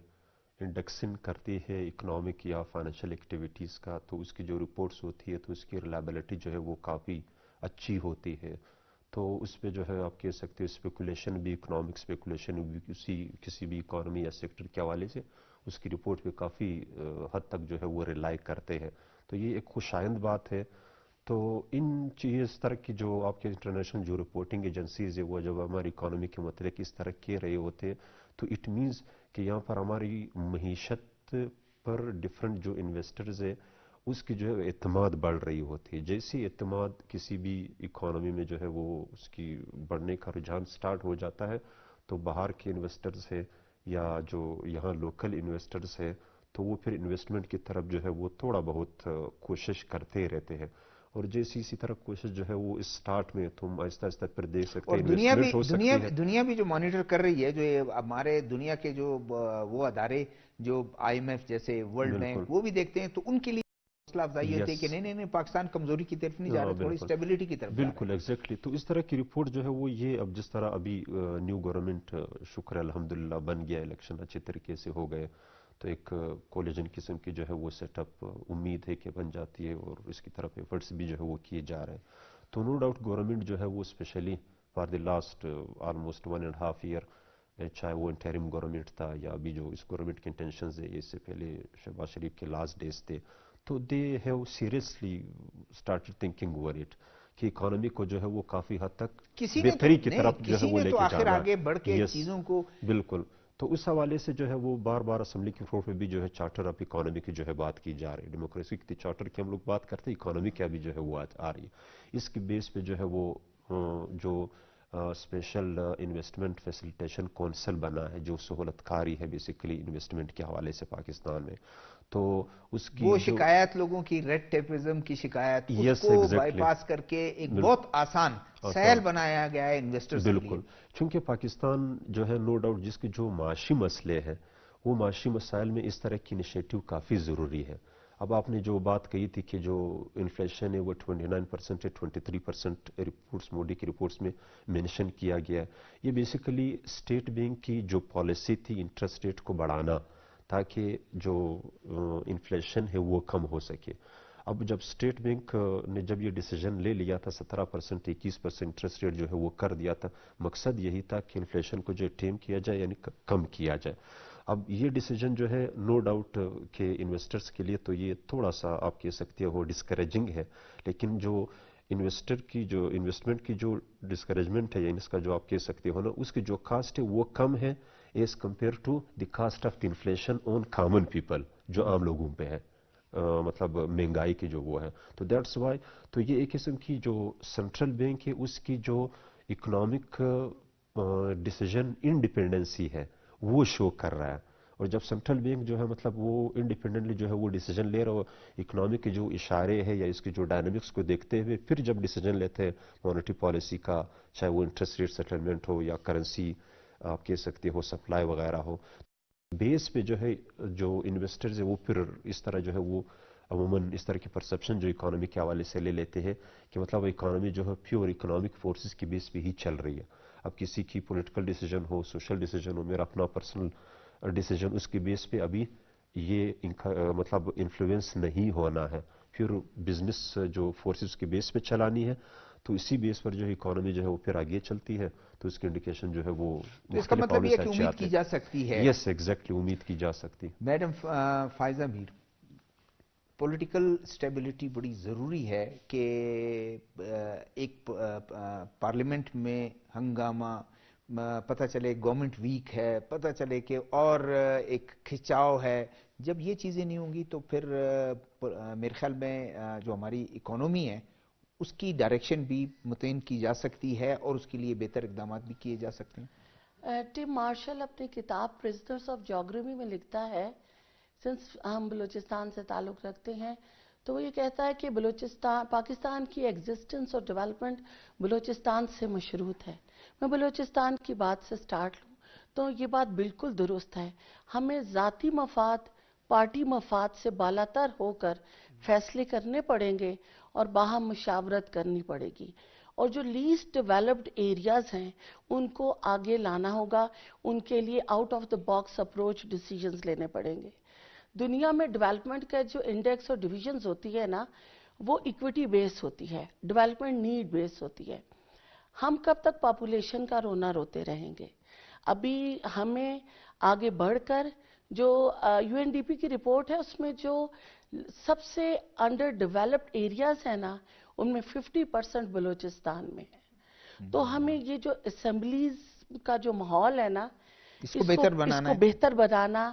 انڈکسن کرتی ہے اکنامک یا فائنینشیل ایکٹیویٹیز کا تو اس کی جو رپورٹس ہوتی ہے تو اس کی ریلائبلٹی جو ہے وہ کافی اچھی ہوتی ہے۔ تو اس پہ جو ہے آپ کہہ سکتے ہیں اسپیکولیشن بھی اکنامک اسپیکولیشن بھی، کسی کسی بھی اکانومی یا سیکٹر کے حوالے سے اس کی رپورٹ پہ کافی حد تک جو ہے وہ ریلائی کرتے ہیں۔ تو یہ ایک خوش آئند بات ہے۔ تو ان چیز طرح کی جو آپ کے انٹرنیشنل جو رپورٹنگ ایجنسیز ہے وہ جب ہماری اکانومی کے متعلق اس طرح کہہ رہے ہوتے تو اٹ مینز کہ یہاں پر ہماری معیشت پر ڈفرنٹ جو انویسٹرز ہے اس کی جو ہے اعتماد بڑھ رہی ہوتی ہے۔ جیسی اعتماد کسی بھی اکانومی میں جو ہے وہ اس کی بڑھنے کا رجحان سٹارٹ ہو جاتا ہے تو باہر کے انویسٹرز ہے یا جو یہاں لوکل انویسٹرز ہے تو وہ پھر انویسٹمنٹ کی طرف جو ہے وہ تھوڑا بہت کوشش کرتے رہتے ہیں۔ اور جیسی اسی طرح کوشش جو ہے وہ اس سٹارٹ میں تم آہستہ آہستہ پھر دیکھ سکتے ہیں دنیا بھی دنیا دنیا بھی جو مانیٹر کر رہی ہے جو ہمارے دنیا کے جو وہ ادارے جو آئی ایم ایف جیسے ورلڈ بینک وہ بھی دیکھتے ہیں تو ان کے لیے حوصلہ افزائی ہوتی ہے کہ نہیں نہیں پاکستان کمزوری کی طرف نہیں جا رہا تھوڑی اسٹیبلٹی کی طرف بالکل ایگزیکٹلی تو اس طرح کی رپورٹ جو ہے وہ یہ اب جس طرح ابھی نیو گورنمنٹ شکر الحمدللہ بن گیا الیکشن اچھے طریقے سے ہو گئے۔ تو ایک کولیجن قسم کی جو ہے وہ سیٹ اپ امید ہے کہ بن جاتی ہے اور اس کی طرف ایفرٹس بھی جو ہے وہ کیے جا رہے ہیں۔ تو نو ڈاؤٹ گورنمنٹ جو ہے وہ specially for the last almost one and half year چاہے وہ انٹیرم گورنمنٹ تھا یا ابھی جو اس گورنمنٹ کے انٹینشنز ہے اس سے پہلے شہباز شریف کے لاسٹ ڈیز تھے۔ تو they have seriously start thinking over it کہ اکانومی کو جو ہے وہ کافی حد تک بہتری کی طرف جو ہے وہ لے کے جا رہا ہے۔ بالکل۔ تو اس حوالے سے جو ہے وہ بار بار اسمبلی کی فلور پہ بھی جو ہے چارٹر آف اکانومی کی جو ہے بات کی جا رہی ہے۔ ڈیموکریسی کی چارٹر کی ہم لوگ بات کرتے ہیں اکانومی کیا بھی جو ہے وہ آ رہی ہے۔ اس کی بیس پہ جو ہے وہ جو اسپیشل انویسٹمنٹ فیسلٹیشن کونسل بنا ہے جو سہولت کاری ہے بیسیکلی انویسٹمنٹ کے حوالے سے پاکستان میں۔ تو اس کی وہ شکایت لوگوں کی ریڈ ٹیپزم کی شکایت اس کو بائی پاس کر کے ایک بہت آسان سہل بنایا گیا ہے انویسٹر بالکل. چونکہ پاکستان جو ہے نو ڈاؤٹ جس کے جو معاشی مسئلے ہیں وہ معاشی مسائل میں اس طرح کی انیشیٹو کافی ضروری ہے۔ اب آپ نے جو بات کہی تھی کہ جو انفلیشن ہے وہ 29 پرسنٹ ہے 23 پرسنٹ رپورٹس موڈی کی رپورٹس میں مینشن کیا گیا ہے۔ یہ بیسیکلی اسٹیٹ بینک کی جو پالیسی تھی انٹرسٹ ریٹ کو بڑھانا تاکہ جو انفلیشن ہے وہ کم ہو سکے۔ اب جب اسٹیٹ بینک نے جب یہ ڈیسیجن لے لیا تھا، سترہ پرسنٹ اکیس پرسنٹ انٹرسٹ ریٹ جو ہے وہ کر دیا تھا، مقصد یہی تھا کہ انفلیشن کو جو ٹیم کیا جائے یعنی کم کیا جائے۔ اب یہ ڈیسیجن جو ہے نو ڈاؤٹ کہ انویسٹرز کے لیے تو یہ تھوڑا سا آپ کہہ سکتے ہو ڈسکریجنگ ہے۔ لیکن جو انویسٹر کی، جو انویسٹمنٹ کی جو ڈسکریجمنٹ ہے یعنی اس کا جو آپ کہہ سکتے ہو نا، اس کی جو کاسٹ ہے وہ کم ہے۔ As compare to the cost of inflation on common people جو عام لوگوں پہ ہے مطلب مہنگائی کی جو وہ ہے تو دیٹس وائی تو یہ ایک قسم کی جو سینٹرل بینک ہے، اس کی جو اکنامک ڈیسیجن انڈیپینڈنسی ہے، وہ شو کر رہا ہے۔ اور جب سینٹرل بینک جو ہے مطلب وہ انڈیپینڈنٹلی جو ہے، وہ ڈیسیجن لے رہا ہو اکنامک کے جو اشارے ہیں یا اس کی جو ڈائنمکس کو دیکھتے ہوئے پھر جب ڈیسیجن لیتے ہیں مانیٹری پالیسی کا، چاہے وہ انٹرسٹ ریٹ سیٹلمنٹ ہو یا کرنسی آپ کہہ سکتے ہو سپلائی وغیرہ ہو، بیس پہ جو ہے، جو انویسٹرز ہے وہ پھر اس طرح جو ہے، وہ عموماً اس طرح کی پرسپشن جو اکانومی کے حوالے سے لے لیتے ہیں کہ مطلب اکانومی جو ہے پیور اکنامک فورسز کی بیس پہ ہی چل رہی ہے۔ اب کسی کی پولیٹیکل ڈیسیجن ہو سوشل ڈیسیجن ہو، میرا اپنا پرسنل ڈیسیجن اس کی بیس پہ ابھی یہ مطلب انفلوئنس نہیں ہونا ہے۔ پھر بزنس جو فورسز کی بیس پہ چلانی ہے تو اسی بیس پر جو ہے اکانومی جو ہے وہ پھر آگے چلتی ہے تو اس کی انڈیکیشن جو ہے وہ اس کا مطلب یہ کہ امید کی جا سکتی ہے۔ یس ایگزیکٹلی امید کی جا سکتی۔ Madam Faiza Mir political stability بڑی ضروری ہے کہ ایک پارلیمنٹ میں ہنگامہ پتہ چلے گورنمنٹ ویک ہے پتہ چلے کہ اور ایک کھچاؤ ہے۔ جب یہ چیزیں نہیں ہوں گی تو پھر میرے خیال میں جو ہماری اکانومی ہے اس کی ڈائریکشن بھی متعین کی جا سکتی ہے اور اس کے لیے بہتر اقدامات بھی کیے جا سکتے ہیں۔ ٹیم مارشل اپنی کتاب پریزنرز آف جاگرمی میں لکھتا ہے۔ سنس ہم بلوچستان سے تعلق رکھتے ہیں، تو وہ یہ کہتا ہے کہ بلوچستان پاکستان کی ایگزسٹنس اور ڈیولپمنٹ بلوچستان سے مشروط ہے۔ میں بلوچستان کی بات سے سٹارٹ لوں تو یہ بات بالکل درست ہے۔ ہمیں ذاتی مفاد، پارٹی مفاد سے بالاتر ہو کر فیصلے کرنے پڑیں گے اور باہم مشاورت کرنی پڑے گی۔ اور جو لیسٹ ڈیولپڈ ایریاز ہیں، ان کو آگے لانا ہوگا۔ ان کے لیے out of the box approach decisions لینے پڑیں گے۔ دنیا میں ڈیولپمنٹ کا جو انڈیکس اور ڈویژنز ہوتی ہے نا، وہ ایکوٹی بیس ہوتی ہے۔ ڈیولپمنٹ نیڈ بیس ہوتی ہے۔ ہم کب تک پاپولیشن کا رونا روتے رہیں گے؟ ابھی ہمیں آگے بڑھ کر جو یو این ڈی پی کی رپورٹ ہے اس میں جو سب سے انڈر ڈیولپڈ ایریاز ہیں نا ان میں ففٹی پرسنٹ بلوچستان میں ہے۔ تو ہمیں یہ جو اسمبلیز کا جو ماحول ہے نا اس کو بہتر بنانا اس کو بہتر بنانا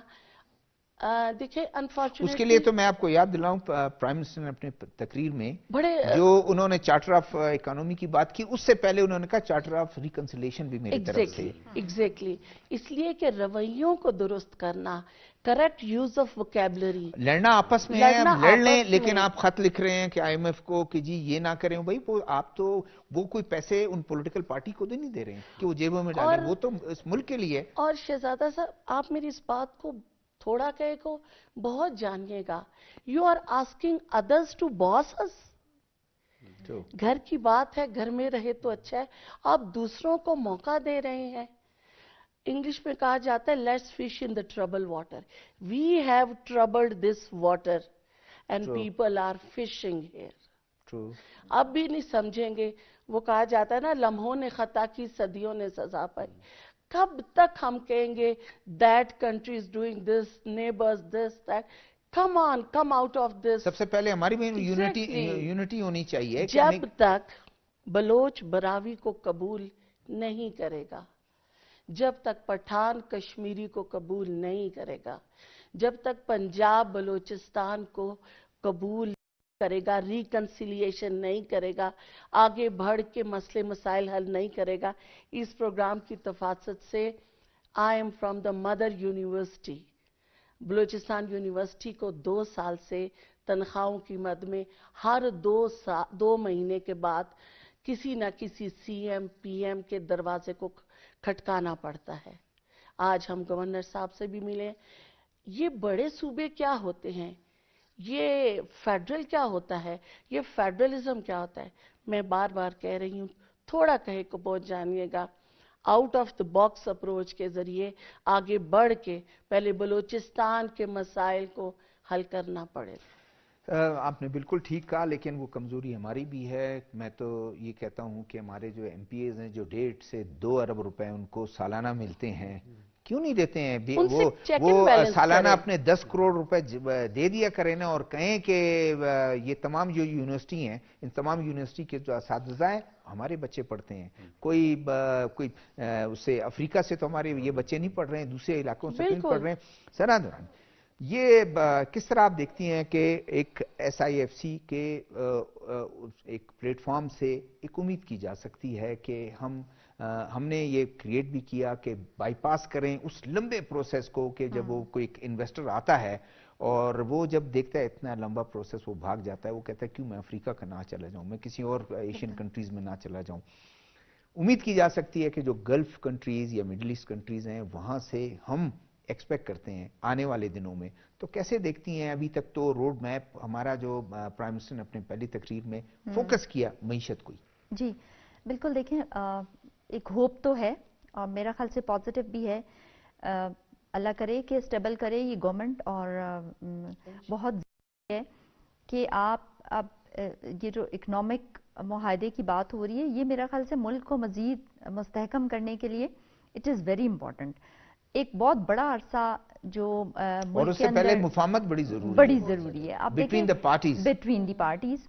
دیکھیں انفارچونیٹلی اس کے لیے تو میں آپ کو یاد دلاؤں پرائم منسٹر نے اپنے تقریر میں بڑے جو انہوں نے چارٹر آف اکانومی کی بات کی اس سے پہلے انہوں نے کہا چارٹر آف ریکنسلیشن بھی میری طرف سے۔ ایگزیکٹلی اس لیے کہ رویوں کو درست کرنا کریکٹ یوز آف وکیبلری لڑنا آپس میں ہے لڑ لیں لیکن آپ خط لکھ رہے ہیں کہ آئی ایم ایف کو کہ جی یہ نہ کریں بھائی آپ تو وہ کوئی پیسے ان پولیٹیکل پارٹی کو نہیں دے رہے ہیں کہ وہ جیبوں میں ڈالیں۔ وہ تو اس ملک کے لیے۔ اور شہزادہ صاحب آپ میری اس بات کو تھوڑا کہے کو بہت جانیے گا۔ You are asking others to boss گھر کی بات ہے گھر میں رہے تو اچھا ہے۔ آپ دوسروں کو موقع دے رہے ہیں۔ انگلش میں کہا جاتا ہے let's fish in the trouble water we have troubled this water and people are fishing here اب بھی نہیں سمجھیں گے۔ وہ کہا جاتا ہے نا لمحوں نے خطا کی صدیوں نے سزا پائی۔ کب تک ہم کہیں گے that country is doing this neighbours this that come on come out of this سب سے پہلے ہماری بھی یونٹی ہونی چاہیے جب تک بلوچ براوی کو قبول نہیں کرے گا جب تک پٹھان کشمیری کو قبول نہیں کرے گا جب تک پنجاب بلوچستان کو قبول کرے گا ریکنسیلیشن نہیں کرے گا، آگے بڑھ کے مسئلے مسائل حل نہیں کرے گا۔ اس پروگرام کی تفاصت سے I am from the mother university Balochistan university کو دو سال سے تنخواہوں کی مد میں ہر دو دو مہینے کے بعد کسی نہ کسی سی ایم پی ایم کے دروازے کو کھٹکانا پڑتا ہے۔ آج ہم گورنر صاحب سے بھی ملے۔ یہ بڑے صوبے کیا ہوتے ہیں؟ یہ فیڈرل کیا ہوتا ہے؟ یہ فیڈرلزم کیا ہوتا ہے؟ میں بار بار کہہ رہی ہوں، تھوڑا کہے کو پہنچ جانیے گا۔ Out of the box approach کے ذریعے آگے بڑھ کے پہلے بلوچستان کے مسائل کو حل کرنا پڑے۔ آپ نے بالکل ٹھیک کہا، لیکن وہ کمزوری ہماری بھی ہے۔ میں تو یہ کہتا ہوں کہ ہمارے جو ایم پی ایز ہیں، جو ڈیٹ سے دو ارب روپے ان کو سالانہ ملتے ہیں کیوں نہیں دیتے ہیں؟ وہ سالانہ اپنے دس کروڑ روپے دے دیا کریں نا اور کہیں کہ یہ تمام جو یونیورسٹی ہیں ان تمام یونیورسٹی کے جو اساتذہ ہیں ہمارے بچے پڑھتے ہیں۔ کوئی کوئی اسے افریقہ سے تو ہمارے یہ بچے نہیں پڑھ رہے ہیں دوسرے علاقوں سے نہیں پڑھ رہے ہیں۔ سنا دوران یہ کس طرح آپ دیکھتی ہیں کہ ایک ایس آئی ایف سی کے ایک پلیٹ فارم سے ایک امید کی جا سکتی ہے کہ ہم ہم نے یہ کریٹ بھی کیا کہ بائی پاس کریں اس لمبے پروسیس کو کہ جب وہ کوئی انویسٹر آتا ہے اور وہ جب دیکھتا ہے اتنا لمبا پروسیس وہ بھاگ جاتا ہے وہ کہتا ہے کیوں میں افریقہ کا نہ چلا جاؤں میں کسی اور ایشین کنٹریز میں نہ چلا جاؤں۔ امید کی جا سکتی ہے کہ جو گلف کنٹریز یا مڈل ایسٹ کنٹریز ہیں وہاں سے ہم ایکسپیکٹ کرتے ہیں آنے والے دنوں میں۔ تو کیسے دیکھتی ہیں؟ ابھی تک تو روڈ میپ ہمارا جو پرائم منسٹر نے اپنے پہلی تقریر میں فوکس کیا معیشت کوئی جی بالکل دیکھیں ایک ہوپ تو ہے اور میرا خیال سے پازیٹیو بھی ہے۔ اللہ کرے کہ اسٹیبل کرے یہ گورنمنٹ اور بہت ہے کہ آپ اب یہ جو اکنامک معاہدے کی بات ہو رہی ہے یہ میرا خیال سے ملک کو مزید مستحکم کرنے کے لیے اٹ از ویری امپورٹنٹ ایک بہت بڑا عرصہ جو اور اس سے پہلے مفاہمت بڑی ضروری بڑی ضروری ہے۔ Between the parties between the parties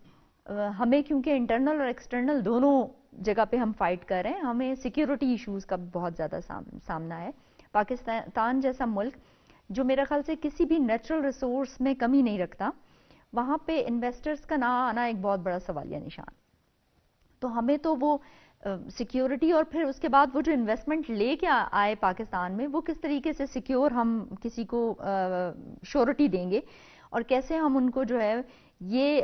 ہمیں کیونکہ انٹرنل اور ایکسٹرنل دونوں جگہ پہ ہم فائٹ کر رہے ہیں، ہمیں سیکیورٹی ایشوز کا بہت زیادہ سامنا ہے۔ پاکستان جیسا ملک جو میرا خیال سے کسی بھی نیچرل ریسورس میں کمی نہیں رکھتا، وہاں پہ انویسٹرز کا نہ آنا ایک بہت بڑا سوالیہ نشان۔ تو ہمیں تو وہ سیکیورٹی اور پھر اس کے بعد وہ جو انویسٹمنٹ لے کے آئے پاکستان میں، وہ کس طریقے سے سیکیور ہم کسی کو شورٹی دیں گے؟ اور کیسے ہم ان کو جو ہے یہ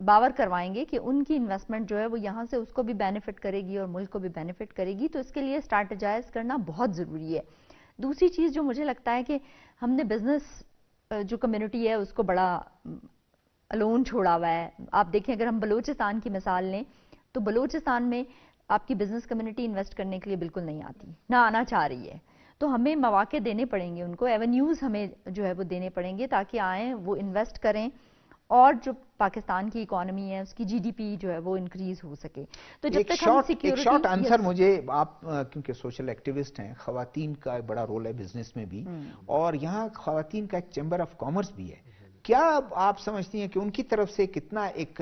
باور کروائیں گے کہ ان کی انویسٹمنٹ جو ہے وہ یہاں سے اس کو بھی بینیفٹ کرے گی اور ملک کو بھی بینیفٹ کرے گی، تو اس کے لیے اسٹارٹیجائز کرنا بہت ضروری ہے۔ دوسری چیز جو مجھے لگتا ہے کہ ہم نے بزنس جو کمیونٹی ہے، اس کو بڑا الون چھوڑا ہوا ہے۔ آپ دیکھیں، اگر ہم بلوچستان کی مثال لیں، تو بلوچستان میں آپ کی بزنس کمیونٹی انویسٹ کرنے کے لیے بالکل نہیں آتی، نہ آنا چاہ رہی ہے۔ تو ہمیں مواقع دینے پڑیں گے ان کو ایونیوز ہمیں جو ہے وہ دینے پڑیں گے تاکہ آئیں، وہ انویسٹ کریں۔ اور جو پاکستان کی اکانومی ہے اس کی جی ڈی پی جو ہے وہ انکریز ہو سکے۔ تو جب تک ہم ایک شارٹ آنسر مجھے آپ کیونکہ سوشل ایکٹیوسٹ ہیں خواتین کا بڑا رول ہے بزنس میں بھی۔ اور یہاں خواتین کا ایک چیمبر آف کامرس بھی ہے۔ کیا آپ سمجھتی ہیں کہ ان کی طرف سے کتنا ایک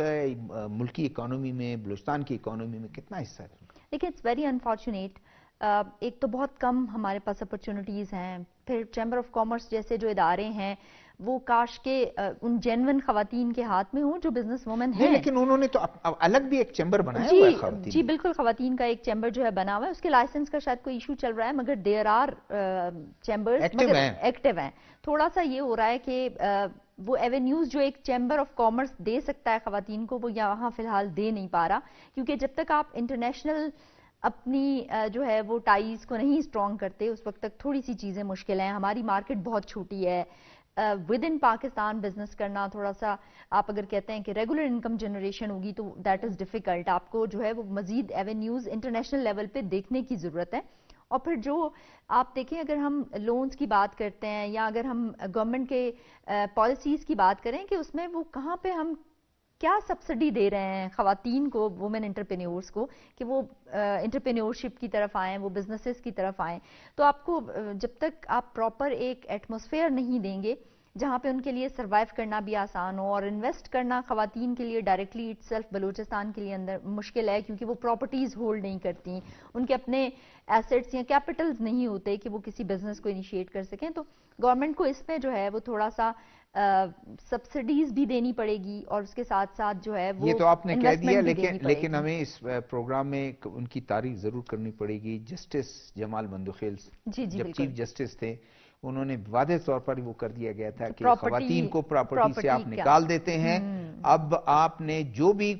ملکی اکانومی میں بلوچستان کی اکانومی میں کتنا حصہ ہے؟ دیکھیں اٹس ویری انفارچونیٹ ایک تو بہت کم ہمارے پاس اپرچونٹیز ہیں۔ پھر چیمبر آف کامرس جیسے جو ادارے ہیں وہ کاش کے ان جینون خواتین کے ہاتھ میں ہوں جو بزنس وومن ہیں۔ لیکن انہوں نے تو الگ بھی ایک چیمبر بنایا ہوا ہے جی، خواتین جی بالکل خواتین کا ایک چیمبر جو ہے بنا ہوا ہے۔ اس کے لائسنس کا شاید کوئی ایشو چل رہا ہے مگر دیر آر چیمبر ایکٹیو ہیں۔ تھوڑا سا یہ ہو رہا ہے کہ وہ ایونیوز جو ایک چیمبر آف کامرس دے سکتا ہے خواتین کو وہ یہاں فی الحال دے نہیں پا رہا۔ کیونکہ جب تک آپ انٹرنیشنل اپنی جو ہے وہ ٹائیز کو نہیں اسٹرانگ کرتے اس وقت تک تھوڑی سی چیزیں مشکل ہیں۔ ہماری مارکیٹ بہت چھوٹی ہے۔ ود ان پاکستان بزنس کرنا تھوڑا سا، آپ اگر کہتے ہیں کہ ریگولر انکم جنریشن ہوگی تو دیٹ از ڈیفیکلٹ آپ کو جو ہے وہ مزید ایونیوز انٹرنیشنل لیول پہ دیکھنے کی ضرورت ہے۔ اور پھر جو آپ دیکھیں، اگر ہم لونز کی بات کرتے ہیں یا اگر ہم گورنمنٹ کے پالیسیز کی بات کریں کہ اس میں وہ کہاں پہ ہم کیا سبسڈی دے رہے ہیں خواتین کو وومن انٹرپینیورز کو، کہ وہ انٹرپینیورشپ کی طرف آئیں، وہ بزنسز کی طرف آئیں۔ تو آپ کو جب تک آپ پراپر ایک ایٹماسفیئر نہیں دیں گے، جہاں پہ ان کے لیے سروائیو کرنا بھی آسان ہو اور انویسٹ کرنا خواتین کے لیے ڈائریکٹلی اٹ سیلف بلوچستان کے لیے اندر مشکل ہے، کیونکہ وہ پراپرٹیز ہولڈ نہیں کرتی ان کے اپنے ایسٹس یا کیپٹلز نہیں ہوتے کہ وہ کسی بزنس کو انیشیٹ کر سکیں۔ تو گورنمنٹ کو اس میں جو ہے وہ تھوڑا سا سبسڈیز بھی دینی پڑے گی اور اس کے ساتھ ساتھ جو ہے وہ یہ تو آپ نے کہہ دیا لیکن لیکن ہمیں اس پروگرام میں ان کی تعریف ضرور کرنی پڑے گی۔ جسٹس جمال بندوخیل جی جی جب چیف جسٹس تھے انہوں نے واضح طور پر وہ کر دیا گیا تھا کہ خواتین کو پراپرٹی سے آپ نکال دیتے ہیں۔ اب آپ نے جو بھی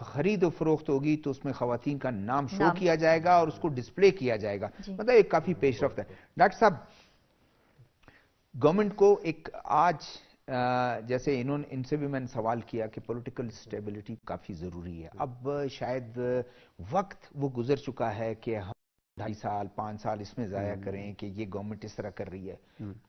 خرید و فروخت ہوگی تو اس میں خواتین کا نام شو کیا جائے گا اور اس کو ڈسپلے کیا جائے گا۔ جی۔ مطلب ایک کافی پیش رفت ہے۔ ڈاکٹر صاحب گورنمنٹ کو ایک آج جیسے انہوں ان سے بھی میں نے سوال کیا کہ پولیٹیکل سٹیبلٹی کافی ضروری ہے۔ اب شاید وقت وہ گزر چکا ہے کہ ہم ڈھائی سال پانچ سال اس میں ضائع کریں کہ یہ گورنمنٹ اس طرح کر رہی ہے۔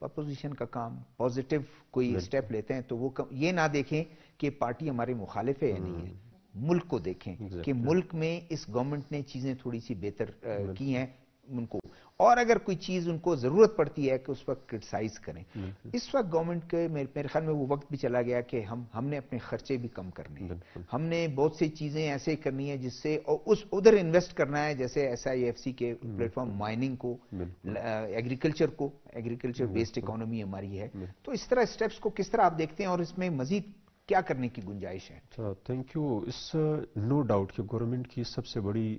اپوزیشن کا کام پوزیٹیو کوئی اسٹیپ لیتے ہیں تو وہ یہ نہ دیکھیں کہ پارٹی ہمارے مخالف ہے یا نہیں ہے۔ ملک کو دیکھیں کہ ملک میں اس گورنمنٹ نے چیزیں تھوڑی سی بہتر کی ہیں۔ ان کو۔ اور اگر کوئی چیز ان کو ضرورت پڑتی ہے کہ اس وقت کرٹسائز کریں۔ اس وقت گورنمنٹ کے میرے خیال میں وہ وقت بھی چلا گیا کہ ہم ہم نے اپنے خرچے بھی کم کرنے ہیں۔ ہم نے بہت سی چیزیں ایسے کرنی ہے جس سے اس ادھر انویسٹ کرنا ہے جیسے ایس آئی ایف سی کے پلیٹ فارم مائننگ کو ایگریکلچر کو۔ ایگریکلچر بیسڈ اکانومی ہماری ہے۔ تو اس طرح اسٹیپس کو کس طرح آپ دیکھتے ہیں اور اس میں مزید کیا کرنے کی گنجائش ہے؟ تھینک یو اس نو ڈاؤٹ کہ گورنمنٹ کی سب سے بڑی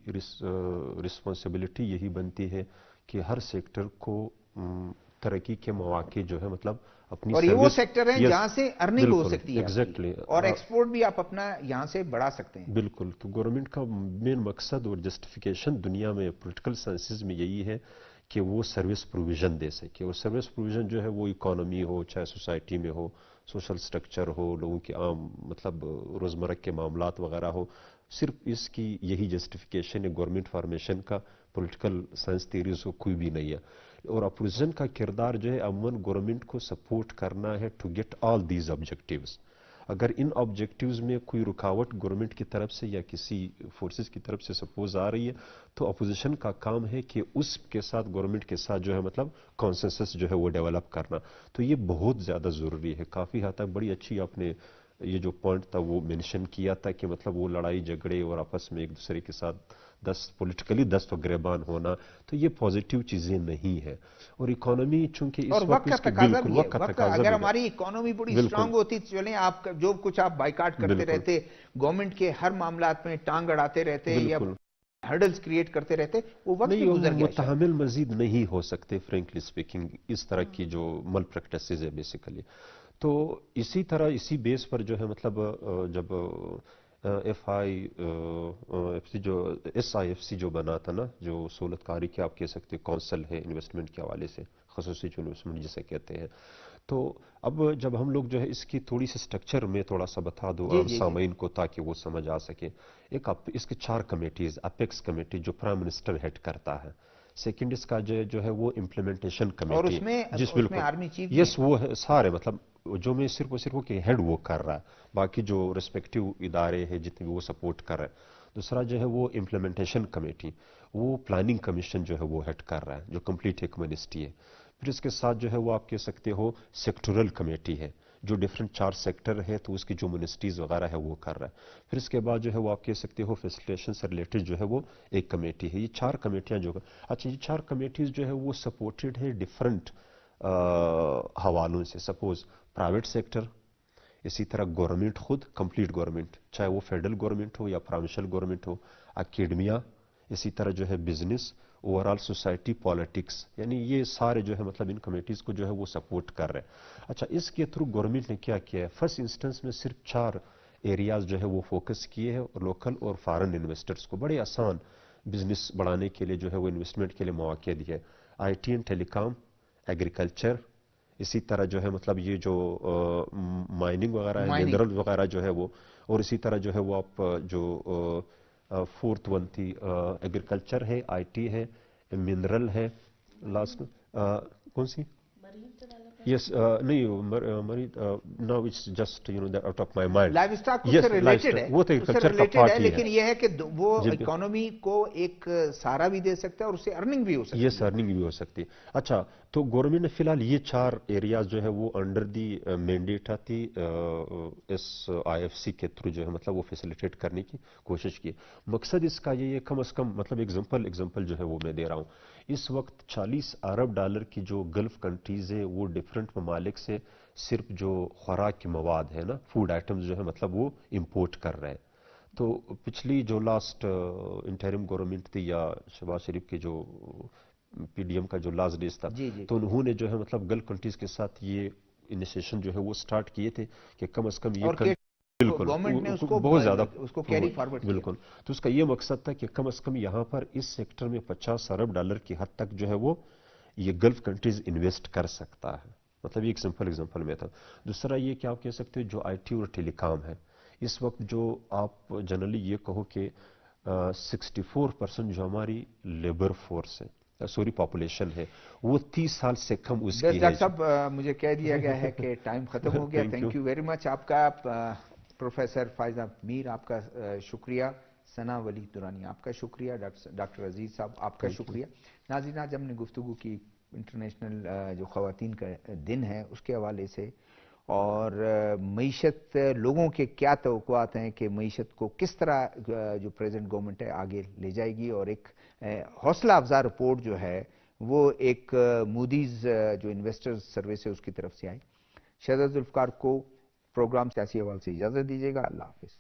رسپانسبلٹی یہی بنتی ہے کہ ہر سیکٹر کو ترقی کے مواقع جو ہے مطلب اپنی اور یہ وہ سیکٹر ہیں جہاں سے ارننگ ہو سکتی ہے ایگزیکٹلی اور ایکسپورٹ بھی آپ اپنا یہاں سے بڑھا سکتے ہیں۔ بالکل تو گورنمنٹ کا مین مقصد اور جسٹیفیکیشن دنیا میں پولیٹیکل سائنسز میں یہی ہے کہ وہ سروس پروویژن دے سکے۔ اور سروس پروویژن جو ہے وہ اکانومی ہو چاہے سوسائٹی میں ہو سوشل سٹرکچر ہو، لوگوں کے عام مطلب روزمرہ کے معاملات وغیرہ ہو، صرف اس کی یہی جسٹیفیکیشن ہے گورنمنٹ فارمیشن کا پولیٹیکل سائنس تھیریز کو کوئی بھی نہیں ہے۔ اور اپوزیشن کا کردار جو ہے امن گورنمنٹ کو سپورٹ کرنا ہے to get all these objectives اگر ان آبجیکٹیوز میں کوئی رکاوٹ گورنمنٹ کی طرف سے یا کسی فورسز کی طرف سے سپوز آ رہی ہے، تو اپوزیشن کا کام ہے کہ اس کے ساتھ گورنمنٹ کے ساتھ جو ہے مطلب کانسنسس جو ہے وہ ڈیولپ کرنا۔ تو یہ بہت زیادہ ضروری ہے۔ کافی حد تک بڑی اچھی آپ نے یہ جو پوائنٹ تھا وہ مینشن کیا تھا کہ مطلب وہ لڑائی جھگڑے اور آپس میں ایک دوسرے کے ساتھ دست پولیٹیکلی دست و گریبان ہونا تو یہ پوزیٹیو چیزیں نہیں ہے اور اکانومی چونکہ اس بالکل وقت کا تقاضا اگر ہماری اکانومی بڑی اسٹرانگ ہوتی چلیں آپ جو کچھ آپ بائیکاٹ کرتے رہتے گورنمنٹ کے ہر معاملات میں ٹانگ اڑاتے رہتے یا ہرڈلز کریٹ کرتے رہتے وہ وقت بھی گزر گیا متحمل مزید نہیں ہو سکتے فرینکلی سپیکنگ اس طرح کی جو مل پریکٹسز ہے بیسیکلی تو اسی طرح اسی بیس پر جو ہے مطلب جب ایف آئی ایف سی جو ایس آئی ایف سی جو بنا تھا نا جو سہولت کاری کی آپ کہہ سکتے کونسل ہے انویسٹمنٹ کے حوالے سے خصوصی جو انویسٹمنٹ جسے کہتے ہیں۔ تو اب جب ہم لوگ جو ہے اس کی تھوڑی سی سٹرکچر میں تھوڑا سا بتا دو جی، عام جی، جی۔ سامعین کو تاکہ وہ سمجھ آ سکے۔ ایک اپ- اس کے چار کمیٹیز اپیکس کمیٹی جو پرائم منسٹر ہیڈ کرتا ہے۔ سیکنڈ اس کا جو ہے- وہ امپلیمنٹیشن کمیٹی اور اس میں- جس بالکل۔ آرمی چیف یس وہ سارے مطلب جو میں صرف اور صرف وہ کہ ہیڈ وہ کر رہا ہے، باقی جو ریسپیکٹیو ادارے ہیں جتنے بھی وہ سپورٹ کر رہے ہیں۔ دوسرا جو ہے وہ امپلیمنٹیشن کمیٹی وہ پلاننگ کمیشن جو ہے وہ ہیڈ کر رہا ہے، جو کمپلیٹ ایک منسٹری ہے۔ پھر اس کے ساتھ جو ہے وہ آپ کہہ سکتے ہو سیکٹورل کمیٹی ہے، جو ڈفرینٹ چار سیکٹر ہے تو اس کی جو منسٹریز وغیرہ ہے وہ کر رہا ہے۔ پھر اس کے بعد جو ہے وہ آپ کہہ سکتے ہو فیسلیٹیشن سے ریلیٹڈ جو ہے وہ ایک کمیٹی ہے۔ یہ چار کمیٹیاں جو اچھا یہ چار کمیٹیز جو ہے وہ سپورٹڈ ہے ڈفرینٹ حوالوں سے۔ سپوز پرائیویٹ سیکٹر، اسی طرح گورنمنٹ خود، کمپلیٹ گورنمنٹ، چاہے وہ فیڈرل گورنمنٹ ہو یا پروونشل گورنمنٹ ہو اکیڈمیا اسی طرح جو ہے business overall society politics یعنی یہ سارے جو ہے مطلب ان کمیٹیز کو جو ہے وہ سپورٹ کر رہے ہیں۔ اچھا اس کے تھرو گورنمنٹ نے کیا کیا ہے؟ فرسٹ انسٹنس میں صرف چار ایریاز جو ہے وہ فوکس کیے ہیں اور لوکل اور فارن انویسٹرز کو۔ بڑے آسان بزنس بڑھانے کے لیے جو ہے وہ انویسٹمنٹ کے لیے مواقع دیے I T and telecom agriculture اسی طرح جو ہے مطلب یہ جو مائننگ وغیرہ ہے. منرل وغیرہ جو ہے وہ اور اسی طرح جو ہے وہ آپ جو فورتھ ون تھی ایگریکلچر ہے آئی ٹی ہے منرل ہے لاسٹ کون سی؟ یس نہیں Mureed now it's just you know out of my mind livestock اس سے ریلیٹڈ ہے۔ وہ ہے لیکن ہے۔ یہ ہے کہ وہ جی، جی۔ اکانومی کو ایک سہارا بھی دے سکتا ہے اور اس سے ارننگ بھی ہو سکتی یہ ارننگ بھی ہو سکتی ہے۔ اچھا تو گورنمنٹ نے فی الحال یہ چار ایریاز جو ہے وہ انڈر دی مینڈیٹ آتی uh, اس آئی ایف سی کے تھرو جو ہے مطلب وہ فیسیلیٹیٹ کرنے کی کوشش کی۔ مقصد اس کا یہ ہے، کم از کم مطلب ایگزامپل ایگزامپل جو ہے وہ میں دے رہا ہوں۔ اس وقت چالیس ارب ڈالر کی جو گلف کنٹریز ہے وہ ڈفرینٹ ممالک سے صرف جو خوراک کے مواد ہے نا فوڈ آئٹمز جو ہے مطلب وہ امپورٹ کر رہے ہیں۔ تو پچھلی جو لاسٹ انٹرم گورنمنٹ تھی یا شہباز شریف کے جو پی ڈی ایم کا جو لاسٹ ڈیز تھا جی، جی۔ تو انہوں نے جو ہے مطلب گلف کنٹریز کے ساتھ یہ انیشیشن جو ہے وہ سٹارٹ کیے تھے کہ کم از کم یہ بالکل بہت زیادہ اس کو کیا۔ بالکل تو اس کا یہ مقصد تھا کہ کم از کم یہاں پر اس سیکٹر میں پچاس ارب ڈالر کی حد تک جو ہے وہ یہ گلف کنٹریز انویسٹ کر سکتا ہے مطلب یہ ایک سمپل اگزامپل میں تھا دوسرا یہ کہ آپ کہہ سکتے ہیں جو آئی ٹی اور ٹیلی کام ہے اس وقت جو آپ جنرلی یہ کہو کہ سکسٹی فور پرسنٹ جو ہماری لیبر فورس ہے سوری پاپولیشن ہے۔ وہ تیس سال سے کم اس کی ہے صاحب آ، مجھے کہہ دیا گیا ہے کہ ٹائم ختم ہو گیا۔ تھینک. یو ویری مچ آپ کا پروفیسر فائزہ میر آپ کا شکریہ۔ ثنا ولی دورانی آپ کا شکریہ۔ ڈاکٹر عزیز صاحب آپ کا شکریہ۔ ناظرین آج ہم نے گفتگو کی انٹرنیشنل جو خواتین کا دن ہے اس کے حوالے سے اور معیشت لوگوں کے کیا توقعات ہیں کہ معیشت کو کس طرح جو پریزنٹ گورنمنٹ ہے، آگے لے جائے گی؟ اور ایک حوصلہ افزا رپورٹ جو ہے، وہ ایک مودیز جو انویسٹر سروس ہے، اس کی طرف سے آئی۔ شہزاد ذوالفقار کو پروگرام سیاسی حوالے سے اجازت دیجیے گا۔ اللہ حافظ۔